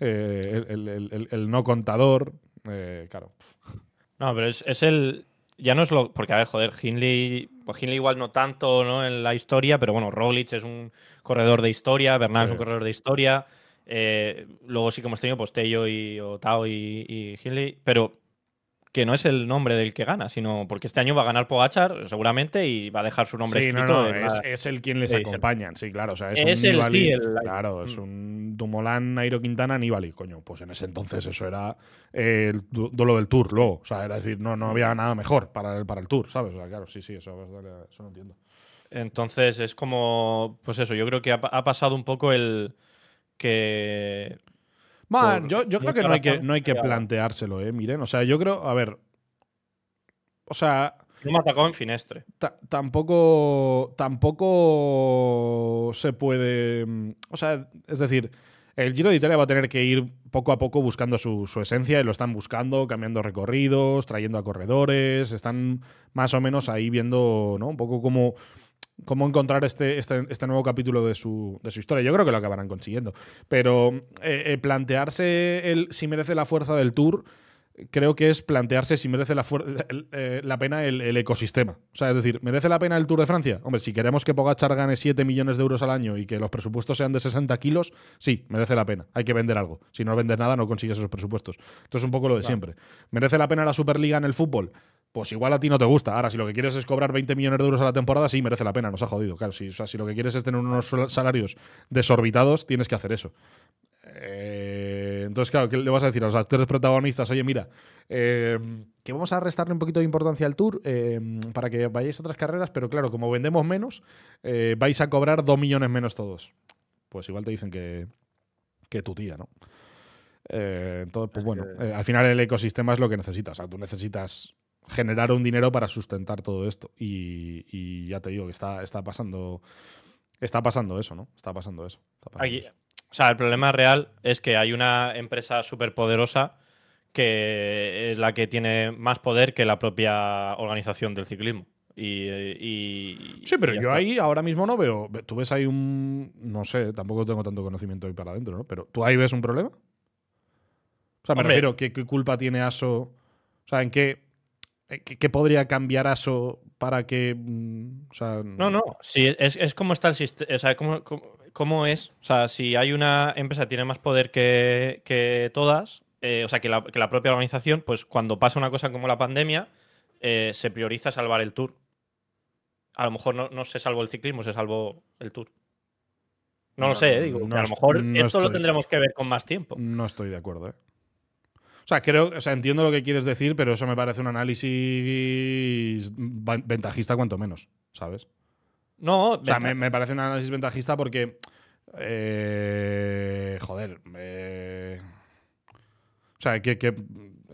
Eh, el, no contador, eh, claro. No, pero es, el. Ya no es lo. Porque, a ver, joder, Hindley. Pues Hindley igual no tanto ¿no? en la historia, pero bueno, Roglic es un corredor de historia, Bernal es un corredor de historia. Eh, luego sí que hemos tenido Postello pues, y Otao y, y Hindley. Pero que no es el nombre del que gana, sino porque este año va a ganar Pogachar seguramente y va a dejar su nombre sí, escrito. No, no, es, el quien les acompaña, sí, claro. O sea, es, un el, Claro, es mm. un Dumoulin, Nairo Quintana, Nibali. Coño, pues en ese entonces eso era el duelo del Tour luego. O sea, era decir, no, no había nada mejor para el, para el Tour, ¿sabes? O sea, claro, sí, sí, eso, eso no entiendo. Entonces es como, pues eso, yo creo que ha pasado un poco el que Man, yo, creo que no hay que, no hay que planteárselo, ¿eh? Miren, o sea, yo creo, a ver. O sea. No me atacó en Finestre. Tampoco. Tampoco se puede. O sea, es decir, el Giro de Italia va a tener que ir poco a poco buscando su, su, esencia y lo están buscando, cambiando recorridos, trayendo a corredores, están más o menos ahí viendo, ¿no? Un poco como cómo encontrar este, este, este, nuevo capítulo de su, de su, historia. Yo creo que lo acabarán consiguiendo. Pero eh, eh, plantearse el, si merece la fuerza del tour, creo que es plantearse si merece la, eh, la pena el, ecosistema. O sea, es decir, ¿merece la pena el Tour de Francia? Hombre, si queremos que Pogachar gane 7 millones de euros al año y que los presupuestos sean de 60 kilos, sí, merece la pena. Hay que vender algo. Si no vendes nada, no consigues esos presupuestos. Esto es un poco lo de siempre. ¿Merece la pena la Superliga en el fútbol? Pues igual a ti no te gusta. Ahora, si lo que quieres es cobrar 20 millones de euros a la temporada, sí, merece la pena, nos ha jodido. Claro, si, si lo que quieres es tener unos salarios desorbitados, tienes que hacer eso. Eh, entonces, claro, ¿qué le vas a decir a los actores protagonistas? Oye, mira, eh, que vamos a restarle un poquito de importancia al tour eh, para que vayáis a otras carreras, pero claro, como vendemos menos, vais a cobrar 2 millones menos todos. Pues igual te dicen que, que tu tía, ¿no? entonces, pues bueno, al final el ecosistema es lo que necesitas. O sea, tú necesitas generar un dinero para sustentar todo esto. Y, ya te digo que está, está pasando. Está pasando eso, ¿no? Está pasando eso. O sea, el problema real es que hay una empresa súper poderosa que es la que tiene más poder que la propia organización del ciclismo. Y, sí, pero yo ahí ahora mismo no veo. Tú ves ahí un. No sé, tampoco tengo tanto conocimiento ahí para adentro, ¿no? Pero ¿tú ahí ves un problema? O sea, me refiero, ¿qué, ¿qué, culpa tiene ASO? O sea, ¿en qué, ¿Qué, podría cambiar eso para que. Mm, no, no. Sí, es, es como está el sistema. O sea, cómo, es. O sea, si hay una empresa que tiene más poder que, todas, eh, o sea, que la, propia organización, pues cuando pasa una cosa como la pandemia, eh, se prioriza salvar el tour. A lo mejor no, se salvó el ciclismo, se salvó el tour. No, lo sé, digo. a lo mejor esto lo tendremos que ver con más tiempo. No estoy de acuerdo, ¿eh? O sea, creo, o sea, entiendo lo que quieres decir, pero eso me parece un análisis ventajista cuanto menos, ¿sabes? No, o sea, me, parece un análisis ventajista porque. Eh, joder. Eh, o sea, que,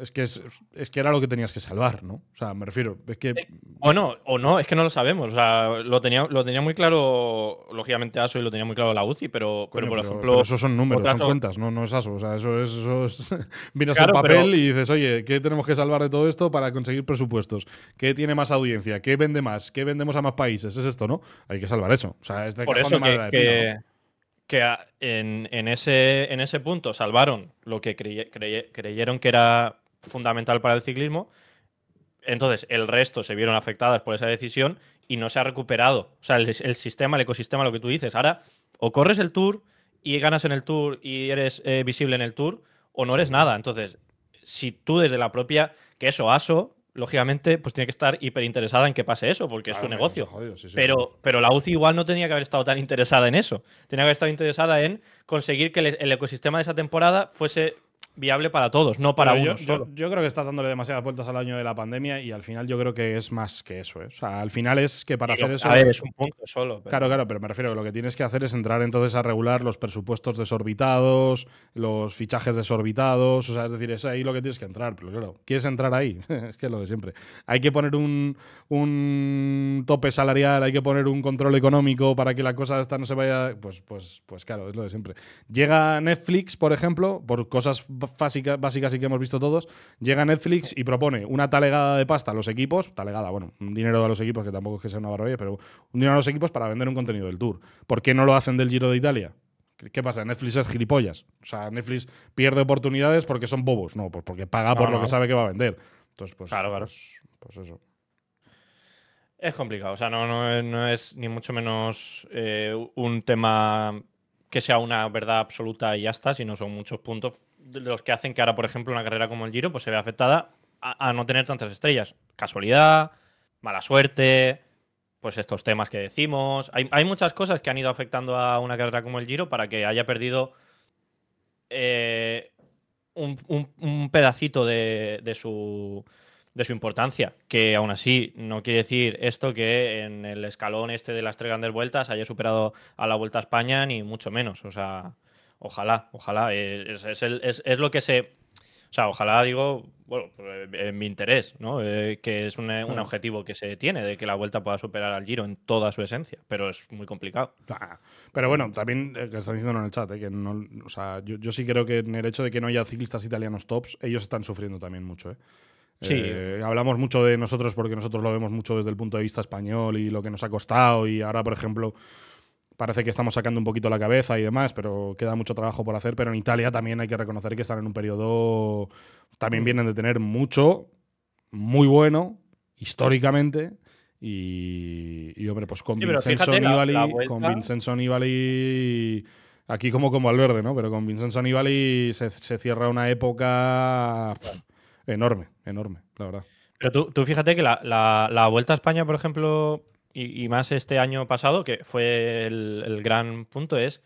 es que, es, que era lo que tenías que salvar, ¿no? O sea, me refiero. Es que. Eh, bueno, o no, es que no lo sabemos. O sea, lo tenía, lo tenía muy claro, lógicamente, ASO y lo tenía muy claro la UCI, pero, pero por ejemplo. Pero esos son números, son cuentas, no, no es ASO. O sea, eso es. Eso es *laughs* vienes al papel y dices, oye, ¿qué tenemos que salvar de todo esto para conseguir presupuestos? ¿Qué tiene más audiencia? ¿Qué vende más? ¿Qué vendemos a más países? Es esto, ¿no? Hay que salvar eso. O sea, es de por eso que, que en, ese, en ese punto salvaron lo que creyeron que era fundamental para el ciclismo. Entonces, el resto se vieron afectadas por esa decisión y no se ha recuperado. O sea, el, sistema, el ecosistema, lo que tú dices. Ahora, o corres el tour y ganas en el tour y eres eh, visible en el tour, o no eres nada. Entonces, si tú desde la propia, que eso, ASO, lógicamente, pues tiene que estar hiper interesada en que pase eso, porque es su negocio. pero, pero la UCI igual no tenía que haber estado tan interesada en eso. Tenía que haber estado interesada en conseguir que el ecosistema de esa temporada fuese viable para todos, no para uno. Yo, yo, creo que estás dándole demasiadas vueltas al año de la pandemia y al final yo creo que es más que eso. ¿eh? O sea, al final es que para hacer eso. A ver, es un punto solo. Claro, claro, pero me refiero a lo que tienes que hacer es entrar entonces a regular los presupuestos desorbitados, los fichajes desorbitados. O sea, es decir, es ahí lo que tienes que entrar. Pero claro, ¿quieres entrar ahí? *laughs* es que es lo de siempre. Hay que poner un, un tope salarial, hay que poner un control económico para que la cosa esta no se vaya. Pues, pues, pues claro, es lo de siempre. Llega Netflix, por ejemplo, por cosas básicas, básicas y que hemos visto todos, llega Netflix y propone una talegada de pasta a los equipos, talegada, bueno, un dinero a los equipos, que tampoco es que sea una barbaridad, pero un dinero a los equipos para vender un contenido del Tour. ¿Por qué no lo hacen del Giro de Italia? ¿Qué pasa? Netflix es gilipollas. O sea, Netflix pierde oportunidades porque son bobos. No, pues porque paga por lo que sabe que va a vender. Entonces, pues, claro, claro. Pues, pues eso. Es complicado. O sea, no, no, es ni mucho menos eh, un tema que sea una verdad absoluta y ya está, sino son muchos puntos de los que hacen que ahora, por ejemplo, una carrera como el Giro pues se vea afectada a, no tener tantas estrellas. Casualidad, mala suerte, pues estos temas que decimos. Hay, muchas cosas que han ido afectando a una carrera como el Giro para que haya perdido eh, un, pedacito de, de, su, de su importancia. Que aún así no quiere decir esto que en el escalón este de las tres grandes vueltas haya superado a la Vuelta a España, ni mucho menos. O sea, ojalá, ojalá. Es, es, lo que se. O sea, ojalá digo, bueno, pues, en mi interés, ¿no? Eh, que es un, un, objetivo que se tiene, de que la vuelta pueda superar al Giro en toda su esencia, pero es muy complicado. Pero bueno, también, eh, que están diciendo en el chat, eh, que no, o sea, yo, yo, sí creo que en el hecho de que no haya ciclistas italianos tops, ellos están sufriendo también mucho, ¿eh? Sí. Eh, hablamos mucho de nosotros porque nosotros lo vemos mucho desde el punto de vista español y lo que nos ha costado y ahora, por ejemplo, parece que estamos sacando un poquito la cabeza y demás, pero queda mucho trabajo por hacer. Pero en Italia también hay que reconocer que están en un periodo, también vienen de tener mucho, muy bueno, históricamente. Y, hombre, pues con Vincenzo Nibali, con Vincenzo Nibali, aquí como como Valverde, ¿no? Pero con Vincenzo Nibali se, se cierra una época enorme, enorme, la verdad. Pero tú, fíjate que la, Vuelta a España, por ejemplo, y, más este año pasado, que fue el, gran punto, es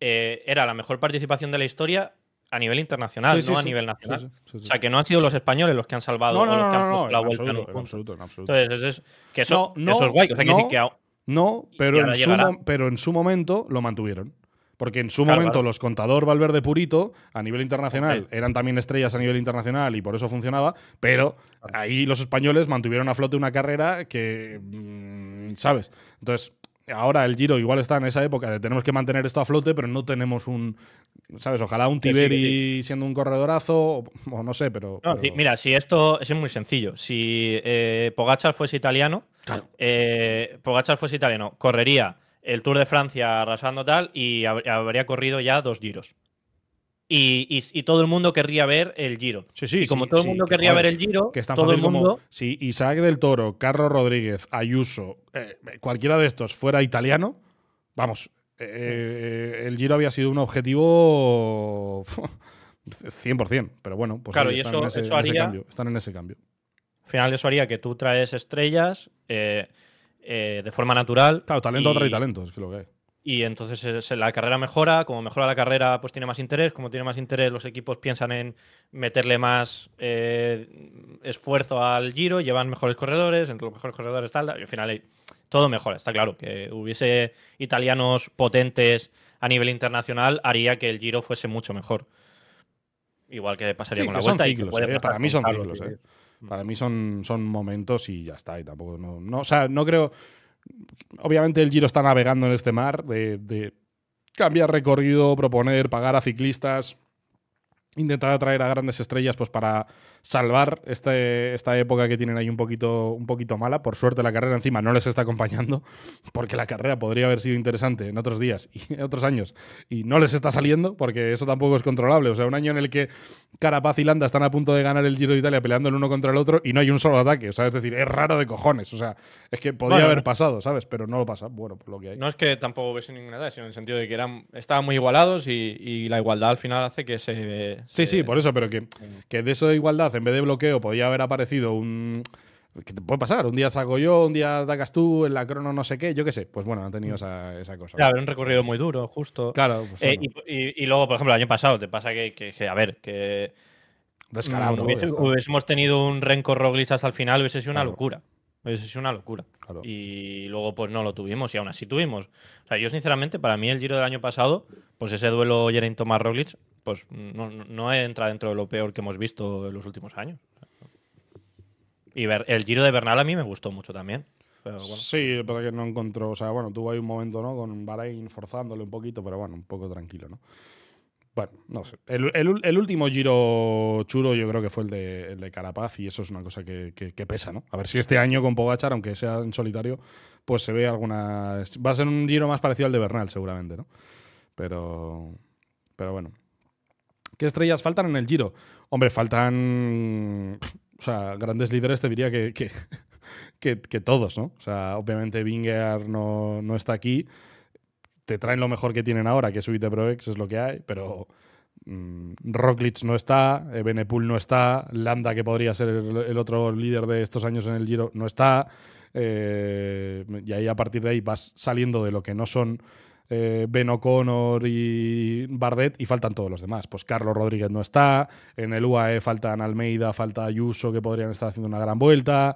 eh, era la mejor participación de la historia a nivel internacional, no a nivel nacional. o sea, que no han sido los españoles los que han salvado no, no, no, la vuelta en, absoluto, Entonces, es, que eso, eso es guay. O sea, que, que no, pero en, su, pero en su momento lo mantuvieron. Porque en su momento los contador Valverde Purito a nivel internacional eran también estrellas a nivel internacional y por eso funcionaba, pero ahí los españoles mantuvieron a flote una carrera que, mm, ¿sabes? Entonces, ahora el Giro igual está en esa época de tenemos que mantener esto a flote, pero no tenemos un, ¿sabes? Ojalá un Tiberi siendo un corredorazo, o no sé, pero... mira, si esto es muy sencillo. Si eh, Pogachar fuese italiano, eh, Pogachar fuese italiano, correría el Tour de Francia arrasando tal y habría corrido ya dos giros. Y, todo el mundo querría ver el Giro. Sí, sí, y como sí, todo el mundo que, querría joder, ver el Giro, que todo el fácil como mundo. si Isaac del Toro, Carlos Rodríguez, Ayuso, eh, cualquiera de estos fuera italiano, vamos, eh, el Giro había sido un objetivo *laughs* 100%, pero bueno, pues Claro, oye, y están, eso- en ese, eso en ese haría- cambio, están en ese cambio. Al final, eso haría que tú traes estrellas eh, eh, de forma natural. Claro, talento y- trae talento, es que lo que hay. Y entonces eh, la carrera mejora, como mejora la carrera, pues tiene más interés, como tiene más interés, los equipos piensan en meterle más eh, esfuerzo al giro, llevan mejores corredores, entre los mejores corredores tal, y al final todo mejora, está claro, que hubiese italianos potentes a nivel internacional haría que el giro fuese mucho mejor. Igual que pasaría Sí, con que la son vuelta. y que ciclos, eh, para mí son ciclos, eh. Para mí son, son momentos y ya está. Y tampoco no, no, o sea, no creo. Obviamente el Giro está navegando en este mar de, de cambiar recorrido, proponer, pagar a ciclistas, intentar atraer a grandes estrellas pues para salvar este, esta época que tienen ahí un poquito, un poquito mala. Por suerte la carrera encima no les está acompañando, porque la carrera podría haber sido interesante en otros días y en otros años y no les está saliendo, porque eso tampoco es controlable. O sea, un año en el que Carapaz y Landa están a punto de ganar el Giro de Italia peleando el uno contra el otro y no hay un solo ataque. O sea, es decir, es raro de cojones. O sea, es que podría Bueno, haber pasado, ¿sabes? Pero no lo pasa. Bueno, pues lo que hay. No es que tampoco hubiese ninguna edad, sino en el sentido de que eran, estaban muy igualados y, y la igualdad al final hace que se. Sí, se- sí, por eso, pero que, que de eso de igualdad, en vez de bloqueo, podía haber aparecido un. ¿Qué te puede pasar? Un día saco yo, un día atacas tú, en la crono no sé qué, yo qué sé. Pues bueno, han tenido esa, esa cosa. Ya, un recorrido muy duro, justo. Claro, pues Eh, bueno, y, y- y luego, por ejemplo, el año pasado te pasa que, que- que, a ver, que descalabro. mm, está. hubiésemos tenido un Renko Roglic hasta el final, hubiese sido una Claro. locura. Hubiese sido una locura. Claro. Y luego, pues no lo tuvimos y aún así tuvimos. O sea, yo sinceramente, para mí el giro del año pasado, pues ese duelo Geraint Thomas Roglic, pues no, no- entra dentro de lo peor que hemos visto en los últimos años. Y ver, el giro de Bernal a mí me gustó mucho también. Sí, pero que no encontró. O sea, bueno, tuvo ahí un momento, ¿no? Con Bahrein forzándole un poquito, pero bueno, un poco tranquilo, ¿no? Bueno, no sé. El, el- último giro chulo yo creo que fue el de, de Carapaz y eso es una cosa que, que- que pesa, ¿no? A ver si este año con Pogachar, aunque sea en solitario, pues se ve alguna. Va a ser un giro más parecido al de Bernal, seguramente, ¿no? Pero. Pero bueno. ¿Qué estrellas faltan en el giro? Hombre, faltan. O sea, grandes líderes te diría que, que, que, todos, ¿no? O sea, obviamente Vingegaard no, no está aquí. Te traen lo mejor que tienen ahora, que es Uite Proex, es lo que hay, pero mm, Roglic no está, Benepul no está, Landa, que podría ser el, el otro líder de estos años en el Giro, no está. eh, y ahí a partir de ahí vas saliendo de lo que no son eh, Ben O'Connor y Bardet y faltan todos los demás. Pues Carlos Rodríguez no está, en el UAE faltan Almeida, falta Ayuso, que podrían estar haciendo una gran vuelta.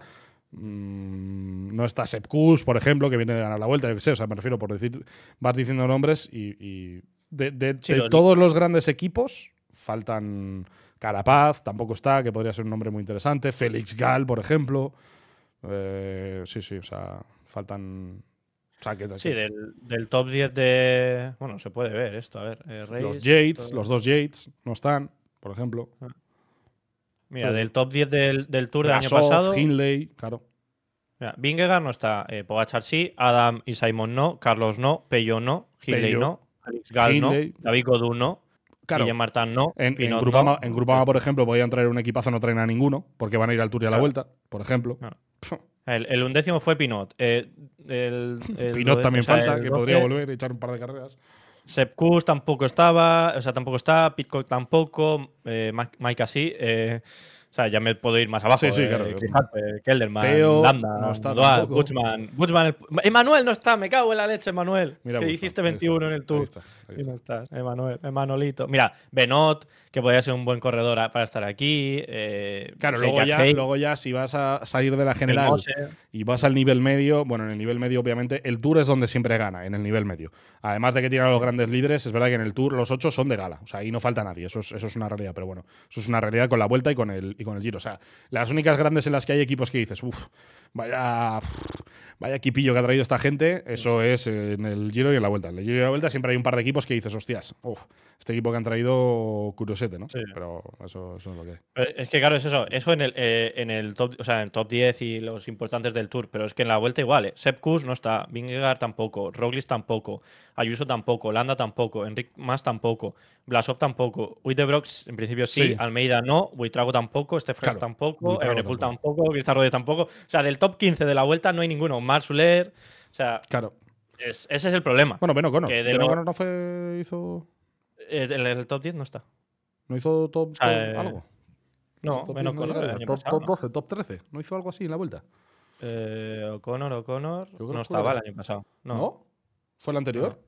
Mm, no está Sepkus, por ejemplo, que viene de ganar la vuelta, yo qué sé, o sea, me refiero por decir, vas diciendo nombres y, y de, de- Sí, de lo- todos los grandes equipos faltan Carapaz, tampoco está, que podría ser un nombre muy interesante, Félix Gal, por ejemplo. Eh, sí, sí, o sea, faltan... O sea, que, Sí, del, del top 10 de. Bueno, se puede ver esto, a ver. eh, los Yates, todo- los dos Yates no están, por ejemplo. Mira, todo. del top 10 del, del Tour del año pasado. Hindley, claro. Mira, Vingegaard no está, eh, Pogacar sí, Adam y Simon no, Carlos no, Pello no, Hindley Pello, no, Alex Gal Hindley. no, David Godú no, Claro, Guillem Martin no, En, en, Grupama, no. en Grupama, por ejemplo, podían traer un equipazo, no traen a ninguno, porque van a ir al Tour y a la Claro. vuelta, por ejemplo. Claro. El, el undécimo fue Pinot. eh, el, *laughs* el Pinot también o sea, falta, que 12, podría volver y echar un par de carreras. Sepp Kuss tampoco estaba, o sea, tampoco está, Pitcock tampoco, eh, Mike sí. eh, o sea, ya me puedo ir más abajo. Sí, sí, eh, claro. Kelderman, Teo Landa, no está Dual, Buchmann, el- Emanuel no está, me cago en la leche, Emanuel. Mira, que hiciste ahí 21 está, en el ahí Tour. está, Y no estás, Emanuel. Mira, Benot, que podría ser un buen corredor a- para estar aquí. eh, Claro, luego ya, Hay, luego ya si vas a salir de la general y vas al nivel medio, bueno, en el nivel medio obviamente el Tour es donde siempre gana, en el nivel medio. Además de que tiene a los grandes líderes, es verdad que en el Tour los ocho son de gala, o sea, ahí no falta nadie, eso es, eso es una realidad, pero bueno, eso es una realidad con la vuelta y con el, y con el Giro. O sea, las únicas grandes en las que hay equipos que dices, uff, Vaya. Vaya equipillo que ha traído esta gente, eso es en el Giro y en la Vuelta. En el Giro y en la Vuelta siempre hay un par de equipos que dices, hostias, uf, este equipo que han traído curiosete, ¿no? Sí. Pero eso, eso es lo que hay. Eh, Es que claro, es eso. Eso en el, eh, en el top, o sea, en top 10 y los importantes del Tour, pero es que en la vuelta igual, ¿eh? Sepp Kuss no está, Vingegaard tampoco, Roglic tampoco, Ayuso tampoco, Landa tampoco, Enric Mas tampoco, Blasov tampoco, Uydebrox en principio sí, Sí. Almeida no, Buitrago tampoco, Stefres Claro, tampoco, Evenepoel tampoco. Cristian Rodríguez tampoco. O sea, del top 15 de la vuelta no hay ninguno. Marc Soler, o sea, Claro. es- ese es el problema. Bueno, Ben O'Connor no fue. hizo. En el top 10 no está. ¿No hizo top, top eh, algo? No, Top Ben 10 no el top, pasado, top ¿no? 12, top 13. ¿No hizo algo así en la vuelta? Eh, O'Connor, O'Connor. No estaba el el- año pasado. ¿No? No. ¿Fue el anterior?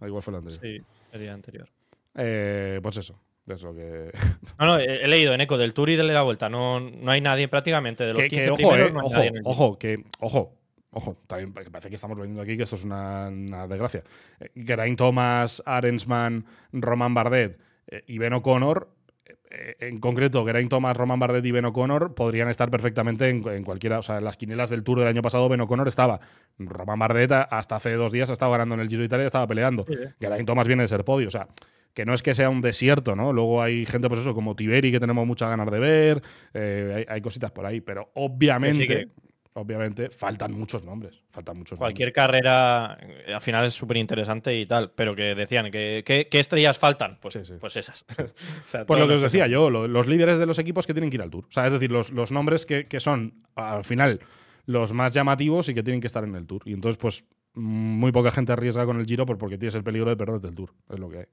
Ah, igual fue el anterior. Sí, el día anterior. Eh, pues eso. Es lo que. *laughs* No, no, he, leído en Eco del Tour y de la Vuelta. No, no hay nadie prácticamente de los que, 15 que, ojo, primeros, eh, no ojo, nadie el ojo, que, ojo, ojo, también parece que estamos vendiendo aquí que esto es una, una desgracia. Eh, Geraint Thomas, Arensman, Roman Bardet eh, y Ben O'Connor, eh, eh, en concreto, Geraint Thomas, Roman Bardet y Ben O'Connor podrían estar perfectamente en, en cualquiera, o sea, en las quinielas del Tour del año pasado, Ben O'Connor estaba. Roman Bardet hasta hace dos días estaba ganando en el Giro de Italia, estaba peleando. Sí, sí. Geraint Thomas viene de ser podio, o sea, que no es que sea un desierto, ¿no? Luego hay gente, pues eso, como Tiberi, que tenemos muchas ganas de ver, eh, hay, hay cositas por ahí, pero obviamente, que- obviamente, faltan muchos nombres, faltan muchos Cualquier carrera eh, al final es súper interesante y tal, pero que decían que ¿qué, qué estrellas faltan? Pues, Sí, sí. pues esas. *laughs* O sea, Pues lo que os decía yo, lo- los líderes de los equipos que tienen que ir al Tour. O sea, es decir, los, los nombres que, que son, al final, los más llamativos y que tienen que estar en el Tour. Y entonces, pues, muy poca gente arriesga con el Giro por- porque tienes el peligro de perderte el Tour. Es lo que hay.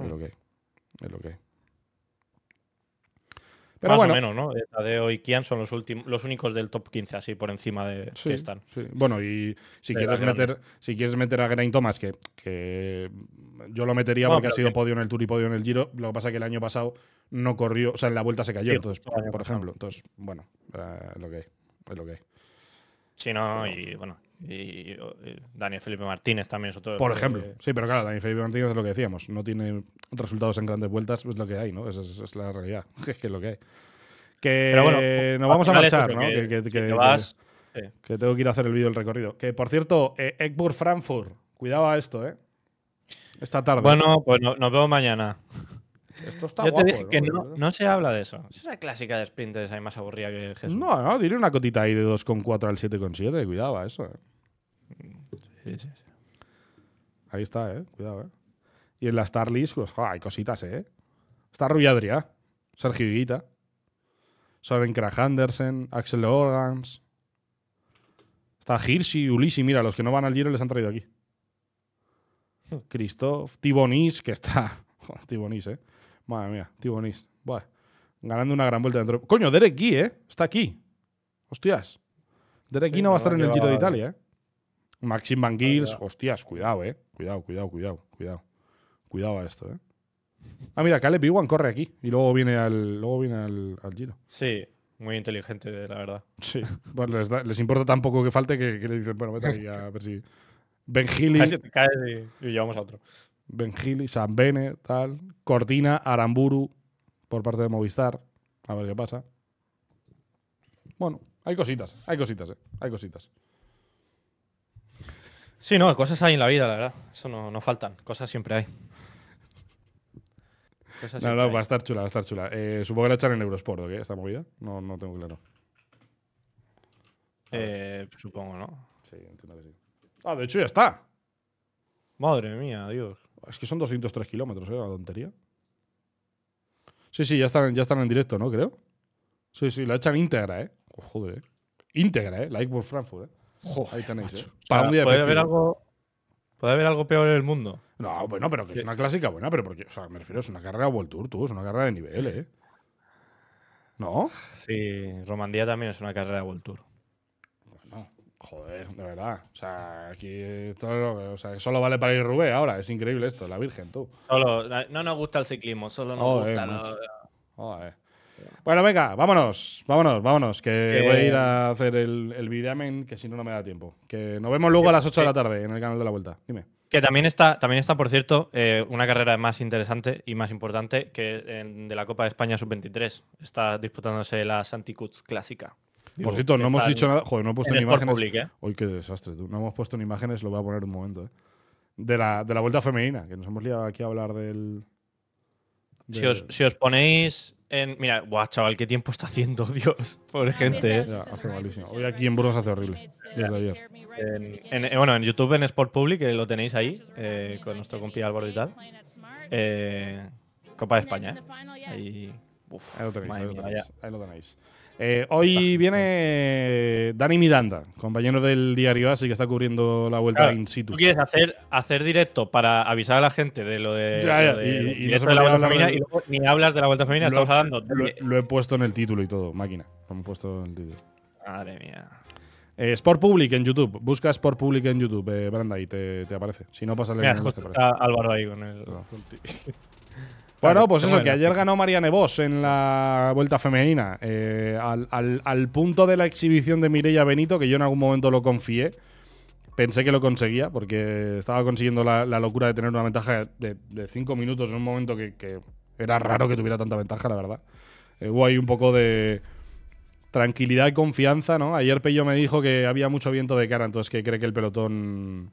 Es lo que hay. Es lo que hay. Pero Más bueno, o menos, ¿no? Tadeo y Kian son los, últimos, los únicos del top 15, así por encima de Sí, que están. sí. Bueno, y si De quieres meter, si quieres meter a Geraint Thomas, que, que yo lo metería porque ha sido que- podio en el Tour y podio en el Giro. Lo que pasa es que el año pasado no corrió, o sea, en la vuelta se cayó, Sí, entonces, por ejemplo. Entonces, bueno, eh, es lo que hay. Es lo que hay. Sí, no, y bueno. Y, y Daniel Felipe Martínez también es otro. Por ejemplo. que- Sí, pero claro, Dani Felipe Martínez es lo que decíamos. No tiene resultados en grandes vueltas, es lo que hay, ¿no? Esa es, es la realidad. *laughs* Es que es lo que hay. Que Pero bueno, nos vamos a marchar, ¿no? que- Que, que- vas- sí. que tengo que ir a hacer el vídeo del recorrido. Que por cierto, eh, Eggbur Frankfurt, cuidado a esto, ¿eh? Esta tarde. Bueno, pues no- nos vemos mañana. Esto está Yo te guapo, dije que ¿no? no, no se habla de eso. Es esa clásica de sprinters ahí más aburrida que Jesús. No, no, diré una cotita ahí de 2,4 al 7,7. Cuidado a eso, ¿eh? Sí, sí, sí. Ahí está, ¿eh? Cuidado, ¿eh? Y en la Star List, pues, jo, hay cositas, ¿eh? Está Rui Adrià, Sergio Higuita, Soren Krag Andersen, Axel Organs. Está Hirschi, Ulisi, mira, los que no van al Giro les han traído aquí. *laughs* Christoph, Tibonis, que está. *laughs* Joder, Tibonis, ¿eh? Madre mía, Tibonis. Buah. Ganando una gran vuelta dentro. Coño, Derek Guy, ¿eh? Está aquí. Hostias. Derek Sí, Guy no va a estar en el Giro de. Italia, ¿eh? Maxim Van Gils, hostias, cuidado, eh. Cuidado, cuidado, cuidado, cuidado. Cuidado a esto, eh. Ah, mira, Caleb Iwan corre aquí y luego viene al, luego viene al, al Giro. Sí, muy inteligente, la verdad. Sí. Bueno, les, da- les importa tan poco que falte que, que le dicen, bueno, vete *laughs* ahí a ver si. Ben Healy, ver si te caes y, y llevamos a otro. Ben Healy, San Bene, tal. Cortina, Aramburu, por parte de Movistar. A ver qué pasa. Bueno, hay cositas, hay cositas, eh. Hay cositas. Sí, no, cosas hay en la vida, la verdad. Eso no, no faltan. Cosas siempre hay. Cosas No, siempre no, hay. va a estar chula, va a estar chula. Eh, supongo que la echan en Eurosport, ¿o qué? Esta movida. No, no tengo claro. Eh, supongo, ¿no? Sí, entiendo que sí. Ah, de hecho ya está. Madre mía, Dios. Es que son 203 kilómetros, ¿eh? Una tontería. Sí, sí, ya están, ya están en directo, ¿no? Creo. Sí, sí, la echan íntegra, ¿eh? Oh, Joder, ¿eh? Íntegra, ¿eh? Like por Frankfurt, ¿eh? Ahí tenéis, ¿eh? O sea, Para un día de ¿puede haber algo ¿Puede haber algo peor en el mundo? No, bueno, pero que es una clásica buena, pero porque, o sea, me refiero, es una carrera World Tour, tú, es una carrera de nivel, ¿eh? ¿No? Sí, Romandía también es una carrera de World Tour. Joder, de verdad. O sea, aquí todo o sea, solo vale para ir Rubé ahora, es increíble esto, la Virgen, tú. Solo, no nos gusta el ciclismo, solo nos Joder, gusta. lo- Joder. Bueno, venga, vámonos, vámonos, vámonos, que voy a ir a hacer el, el videamen, que si no, no me da tiempo. Que nos vemos luego a las 8 de la tarde en el canal de la vuelta. Dime. Que también está, también está, por cierto, eh, una carrera más interesante y más importante que en- de la Copa de España Sub-23. Está disputándose la Santicuts Clásica. Por cierto, no hemos dicho nada. Joder, no he puesto ni imágenes. Public, ¿eh? Hoy qué desastre, tú. No hemos puesto ni imágenes, lo voy a poner un momento, ¿eh? De la, de la vuelta femenina, que nos hemos liado aquí a hablar del. Si, os, si os ponéis en, mira, guau, chaval, qué tiempo está haciendo, *laughs* Dios. Pobre gente, ¿eh? Ya, hace malísimo. Hoy aquí en Burgos hace horrible. Desde ayer. En, en, bueno, en YouTube, en Sport Public, que lo tenéis ahí, eh, con nuestro compi Álvaro y tal. Eh, Copa de España, ¿eh? Ahí, uf, Ahí lo tenéis. Ahí lo tenéis. ahí lo tenéis. Eh, hoy viene Dani Miranda, compañero del diario ASI, que está cubriendo la vuelta Claro, in situ. Tú quieres hacer, hacer directo para avisar a la gente de lo de, Ya, ya, lo de- y- y- del y no directo se de la podía vuelta hablar femenina del- y luego ni hablas de la vuelta femenina, estamos hablando Lo, de. lo he puesto en el título y todo, máquina. Lo hemos puesto en el título. Madre mía. Eh, Sport Public en YouTube. Busca Sport Public en YouTube, eh, Branda, y te, te aparece. Si no, pásale Mira, el justo ahí. está Álvaro ahí con el. *laughs* Bueno, pues eso, que ayer ganó Marianne Vos en la vuelta femenina. eh, al, al- al punto de la exhibición de Mireia Benito, que yo en algún momento lo confié. Pensé que lo conseguía, porque estaba consiguiendo la, la locura de tener una ventaja de, cinco minutos en un momento que, que era raro que tuviera tanta ventaja, la verdad. Eh, hubo ahí un poco de tranquilidad y confianza, ¿no? Ayer Pello me dijo que había mucho viento de cara, entonces que cree que el pelotón,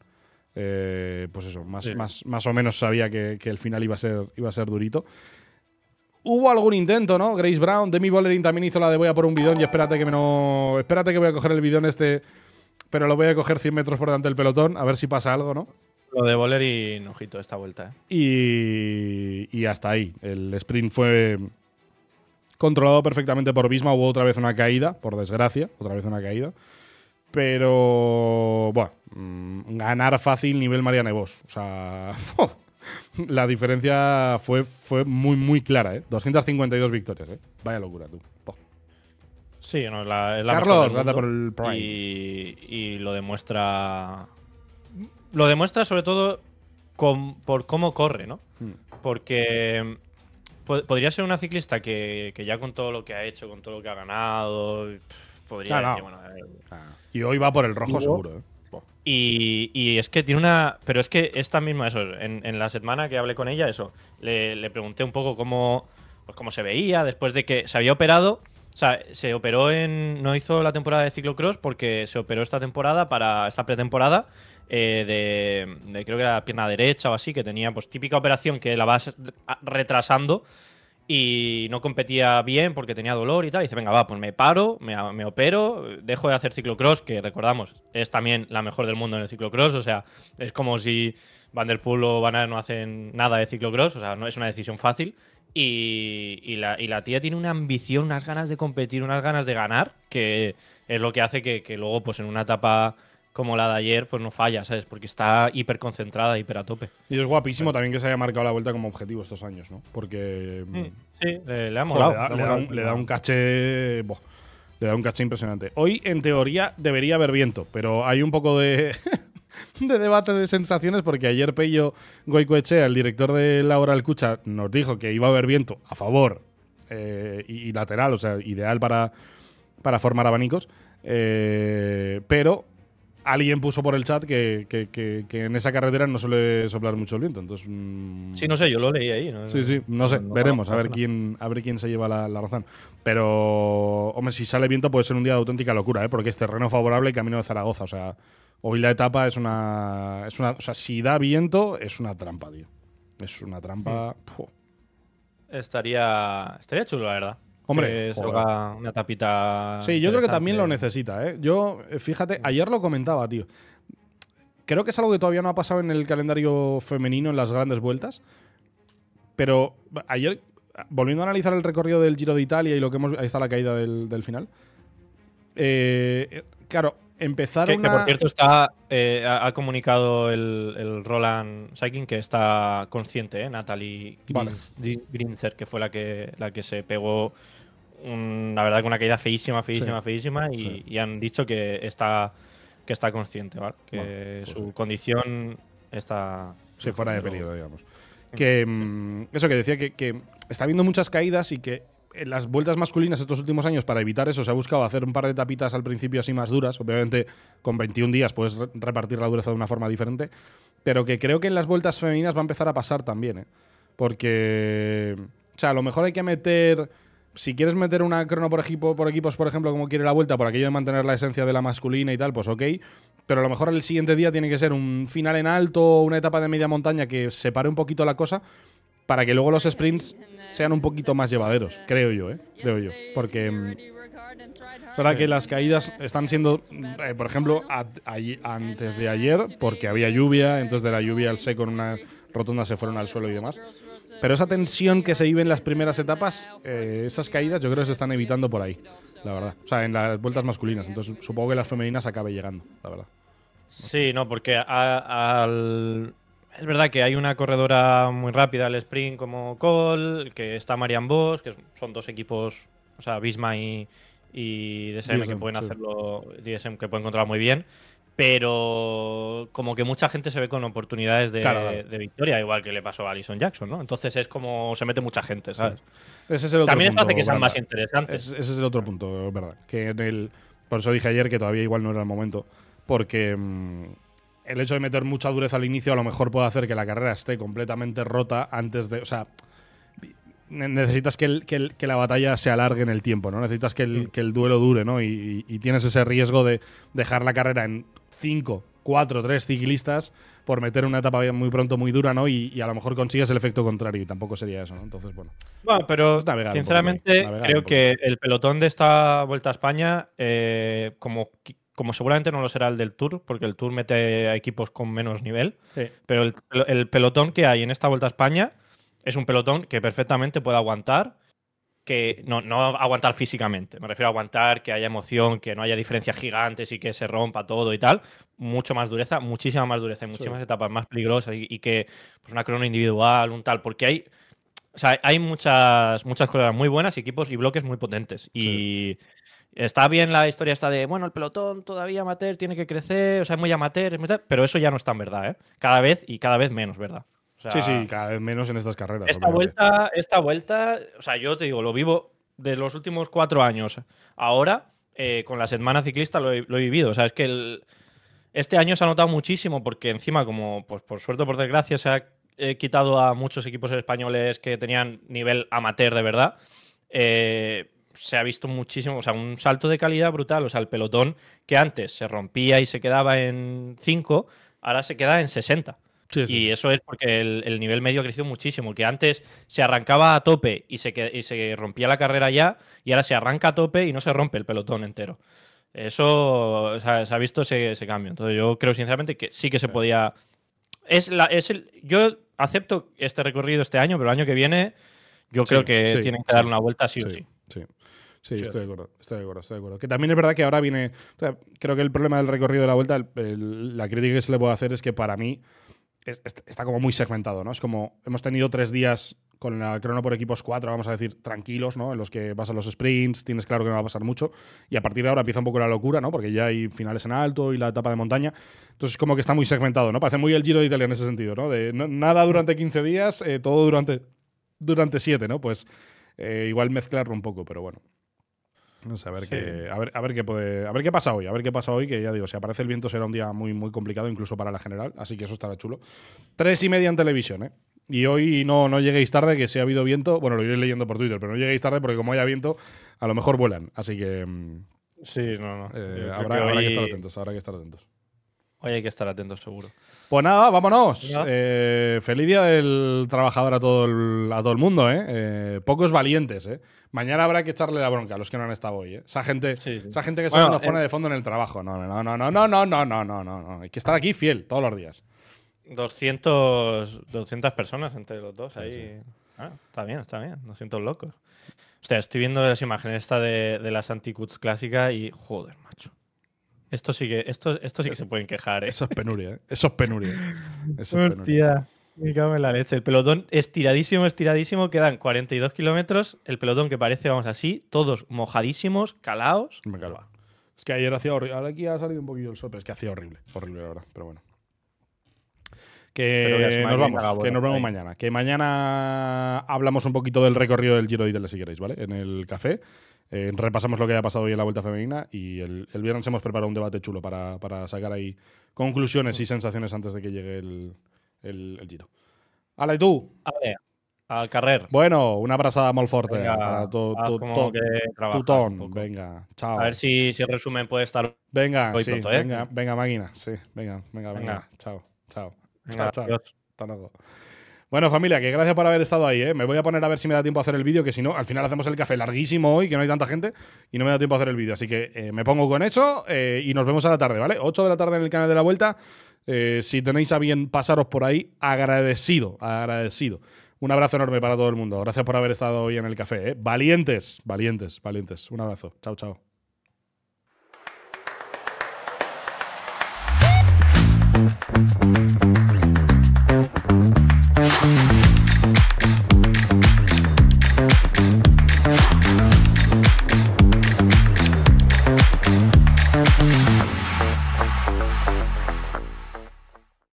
eh, pues eso, más, Sí. más, más o menos sabía que, que el final iba a ser, iba a ser durito. Hubo algún intento, ¿no? Grace Brown, Demi Bollering también hizo la de voy a por un bidón y espérate que me no. Espérate que voy a coger el bidón este, pero lo voy a coger 100 metros por delante del pelotón, a ver si pasa algo, ¿no? Lo de Boller y Nojito esta vuelta, ¿eh? Y, y hasta ahí. El sprint fue controlado perfectamente por Bisma. Hubo otra vez una caída, por desgracia, otra vez una caída. Pero, bueno, mm, ganar fácil nivel Mariana Vos. O sea, *laughs* la diferencia fue, fue muy, muy clara, ¿eh? 252 victorias, ¿eh? Vaya locura, tú. Po. Sí, no, es la, es la Carlos, gracias por el Prime. Y, y lo demuestra. Lo demuestra sobre todo con- por cómo corre, ¿no? Mm. Porque po- podría ser una ciclista que, que ya con todo lo que ha hecho, con todo lo que ha ganado, podría No, no. decir, bueno, eh, Y hoy va por el rojo, seguro, ¿eh? Y, y es que tiene una. Pero es que esta misma, eso, en, en la semana que hablé con ella, eso, le, le pregunté un poco cómo, pues cómo se veía después de que se había operado. O sea, se operó en. No hizo la temporada de ciclocross porque se operó esta temporada para. esta pretemporada. eh, de, de creo que era la pierna derecha o así, que tenía pues típica operación que la vas retrasando y no competía bien porque tenía dolor y tal. Dice, venga, va, pues me paro, me, me opero, dejo de hacer ciclocross, que recordamos, es también la mejor del mundo en el ciclocross. O sea, es como si Van der Poel o Van Aert no hacen nada de ciclocross, o sea, no es una decisión fácil. Y, y la, y la tía tiene una ambición, unas ganas de competir, unas ganas de ganar, que es lo que hace que, que luego, pues en una etapa como la de ayer, pues no falla, ¿sabes? Porque está hiper concentrada, hiper a tope. Y es guapísimo también que se haya marcado la vuelta como objetivo estos años, ¿no? Porque. mm, Sí, le, le ha Joder, molado. le, da, le un, le da un caché. buah, le da un caché impresionante. Hoy, en teoría, debería haber viento, pero hay un poco de, *laughs* de debate de sensaciones porque ayer Pello Goicoechea, el director de Laura Alcucha, nos dijo que iba a haber viento a favor eh, y, y lateral, o sea, ideal para, para formar abanicos. eh, pero alguien puso por el chat que, que- que- que en esa carretera no suele soplar mucho el viento. Entonces, mm, Sí, no sé, yo lo leí ahí. No, Sí, sí, no sé, no veremos, a ver quién, a ver quién se lleva la, la razón. Pero, hombre, si sale viento puede ser un día de auténtica locura, ¿eh? porque es terreno favorable y camino de Zaragoza. O sea, hoy la etapa es una, es una. O sea, si da viento, es una trampa, tío. Es una trampa. Estaría, estaría chulo, la verdad. Hombre, salga una tapita. Sí, yo creo que también lo necesita, ¿eh? Yo, fíjate, ayer lo comentaba, tío. Creo que es algo que todavía no ha pasado en el calendario femenino en las grandes vueltas. Pero ayer, volviendo a analizar el recorrido del Giro de Italia y lo que hemos. Ahí está la caída del, del final. Eh, claro, empezar Que, por cierto está eh, ha, comunicado el, el Roland Cycling que está consciente, ¿eh? Natalie Vale. Grins- Di- Grinzer, que fue la que, la que se pegó, un- la verdad que una caída feísima, feísima, Sí. feísima, y, Sí. y han dicho que está, que está consciente, ¿vale? Que pues su sí. condición está... Sí, fuera de peligro, digamos. Que mm, eso que decía que, que está habiendo muchas caídas y que en las vueltas masculinas estos últimos años, para evitar eso, se ha buscado hacer un par de tapitas al principio así más duras. Obviamente, con 21 días puedes re- repartir la dureza de una forma diferente. Pero que creo que en las vueltas femeninas va a empezar a pasar también, ¿eh? Porque. O sea, a lo mejor hay que meter si quieres meter una crono por equipo, por equipos, por ejemplo, como quiere la vuelta, por aquello de mantener la esencia de la masculina y tal, pues ok. Pero a lo mejor el siguiente día tiene que ser un final en alto una etapa de media montaña que separe un poquito la cosa para que luego los sprints sean un poquito más llevaderos, creo yo, ¿eh? Creo yo. Porque mm, es que las caídas están siendo, eh, por ejemplo, antes de ayer, porque había lluvia, entonces de la lluvia al seco en una rotonda se fueron al suelo y demás. Pero esa tensión que se vive en las primeras etapas, eh, esas caídas, yo creo que se están evitando por ahí, la verdad. O sea, en las vueltas masculinas. Entonces, supongo que las femeninas acabe llegando, la verdad. Sí, no, porque al. Es verdad que hay una corredora muy rápida al sprint como Cole, que está Marian Bosch, que son dos equipos, o sea, Bisma y, y DSM, que pueden hacerlo, DSM que pueden controlar muy bien pero como que mucha gente se ve con oportunidades de, victoria, igual que le pasó a Alison Jackson, ¿no? Entonces es como se mete mucha gente, ¿sabes? Ese es el otro También punto, hace que sean más interesantes. ese es el otro punto, ¿verdad? Que en el, por eso dije ayer que todavía igual no era el momento, porque mm, el hecho de meter mucha dureza al inicio a lo mejor puede hacer que la carrera esté completamente rota antes de, o sea, necesitas que, que, la batalla se alargue en el tiempo, ¿no? Necesitas que el, duelo dure, ¿no? Y, y, tienes ese riesgo de dejar la carrera en 5, 4, 3 ciclistas por meter una etapa muy pronto muy dura, ¿no? Y, a lo mejor consigues el efecto contrario y tampoco sería eso, ¿no? Entonces, bueno. Bueno, pero sinceramente creo que el pelotón de esta Vuelta a España, eh, como, como seguramente no lo será el del Tour, porque el Tour mete a equipos con menos nivel, pero el, el pelotón que hay en esta Vuelta a España es un pelotón que perfectamente puede aguantar que no, no, aguantar físicamente, me refiero a aguantar que haya emoción, que no haya diferencias gigantes y que se rompa todo y tal, mucho más dureza, muchísima más dureza, y muchísimas etapas más peligrosas y, que pues una crono individual, un tal, porque hay, o sea, hay muchas, muchas cosas muy buenas y equipos y bloques muy potentes. Y está bien la historia esta de, bueno, el pelotón todavía amateur tiene que crecer, o sea, es muy amateur, pero eso ya no está en verdad, ¿eh? Cada vez y cada vez menos, ¿verdad? Sí, sí, cada vez menos en estas carreras. Esta vuelta, esta vuelta, o sea, yo te digo, lo vivo de los últimos cuatro años. Ahora, eh, con la semana ciclista lo he, vivido. O sea, es que este año se ha notado muchísimo porque encima, como pues, por suerte o por desgracia, se ha eh, quitado a muchos equipos españoles que tenían nivel amateur de verdad. Eh, se ha visto muchísimo, o sea, un salto de calidad brutal. O sea, el pelotón que antes se rompía y se quedaba en 5, ahora se queda en 60. Y eso es porque el, nivel medio ha crecido muchísimo. Que antes se arrancaba a tope y se, y se rompía la carrera ya, y ahora se arranca a tope y no se rompe el pelotón entero. Eso se ha visto ese, cambio. Entonces, yo creo sinceramente que sí que se podía. Es la, es el, yo acepto este recorrido este año, pero el año que viene yo creo que tienen que dar una vuelta sí o sí. Sí. Sí, estoy de acuerdo, estoy de acuerdo, estoy de acuerdo. Que también es verdad que ahora viene. creo que el problema del recorrido de la vuelta, la crítica que se le puede hacer es que para mí está como muy segmentado, ¿no? Es como hemos tenido tres días con la crono por equipos cuatro, vamos a decir, tranquilos, ¿no? En los que vas a los sprints, tienes claro que no va a pasar mucho. Y a partir de ahora empieza un poco la locura, ¿no? Porque ya hay finales en alto y la etapa de montaña. Entonces, como que está muy segmentado, ¿no? Parece muy el Giro de Italia en ese sentido, ¿no? De nada durante 15 días, eh, todo durante, durante 7, ¿no? Pues eh, igual mezclarlo un poco, pero bueno. No sé, a ver, qué, a ver, a ver qué puede. A ver qué pasa hoy. A ver qué pasa hoy. Que ya digo, si aparece el viento será un día muy, muy complicado, incluso para la general. Así que eso estará chulo. Tres y media en televisión, ¿eh? Y hoy no, no lleguéis tarde, que si ha habido viento. Bueno, lo iré leyendo por Twitter, pero no lleguéis tarde porque como haya viento, a lo mejor vuelan. Así que. Mm, sí, no, no. Eh, habrá, que estar atentos. Habrá que estar atentos. Hoy hay que estar atentos, seguro. Pues nada, vámonos. Eh, feliz día del trabajador a todo el, a todo el mundo, ¿eh? ¿eh? Pocos valientes, ¿eh? Mañana habrá que echarle la bronca a los que no han estado hoy, ¿eh? Esa gente, Esa gente que solo nos pone de fondo en el trabajo. No, no, no, no, no, no, no, no, no, no. Hay que estar aquí fiel todos los días. 200, 200 personas entre los dos ahí. Ah, está bien, está bien. 200 locos. Hostia, estoy viendo las imágenes esta de, de las Anticuts clásicas y joder, macho. Esto sí que, esto, esto sí que se pueden quejar, ¿eh? Eso es penuria, ¿eh? Eso es penuria. Eso es Hostia, me cago en la leche. El pelotón estiradísimo, estiradísimo. Quedan 42 kilómetros. El pelotón que parece, vamos así, todos mojadísimos, calaos. Me calva. Es que ayer hacía horrible. Ahora aquí ha salido un poquito el sol, pero es que hacía horrible. Horrible, la verdad. Pero bueno. Que nos vamos, que nos vemos mañana. Que mañana hablamos un poquito del recorrido del Giro de Italia, si queréis, ¿vale? En el café. Eh, repasamos lo que haya pasado hoy en la Vuelta Femenina y el, el viernes hemos preparado un debate chulo para, para, sacar ahí conclusiones y sensaciones antes de que llegue el, el, Giro. ¡Hala, y tú! A ver, al carrer. Bueno, una abrazada muy fuerte Venga, para tu, tu, ton. Venga, chao. A ver si, si el resumen puede estar. Venga, hoy sí, pronto, ¿eh? venga, venga, máquina. Sí, venga, venga, venga. Venga. Chao, chao. Venga, chao, chao. Hasta luego. Bueno, familia, que gracias por haber estado ahí, ¿eh? Me voy a poner a ver si me da tiempo a hacer el vídeo, que si no, al final hacemos el café larguísimo hoy, que no hay tanta gente, y no me da tiempo a hacer el vídeo. Así que eh, me pongo con eso eh, y nos vemos a la tarde, ¿vale? 8 de la tarde en el canal de la vuelta. Si tenéis a bien pasaros por ahí, agradecido, agradecido. Un abrazo enorme para todo el mundo. Gracias por haber estado hoy en el café, ¿eh? Valientes, valientes, valientes. Un abrazo. Chao, chao.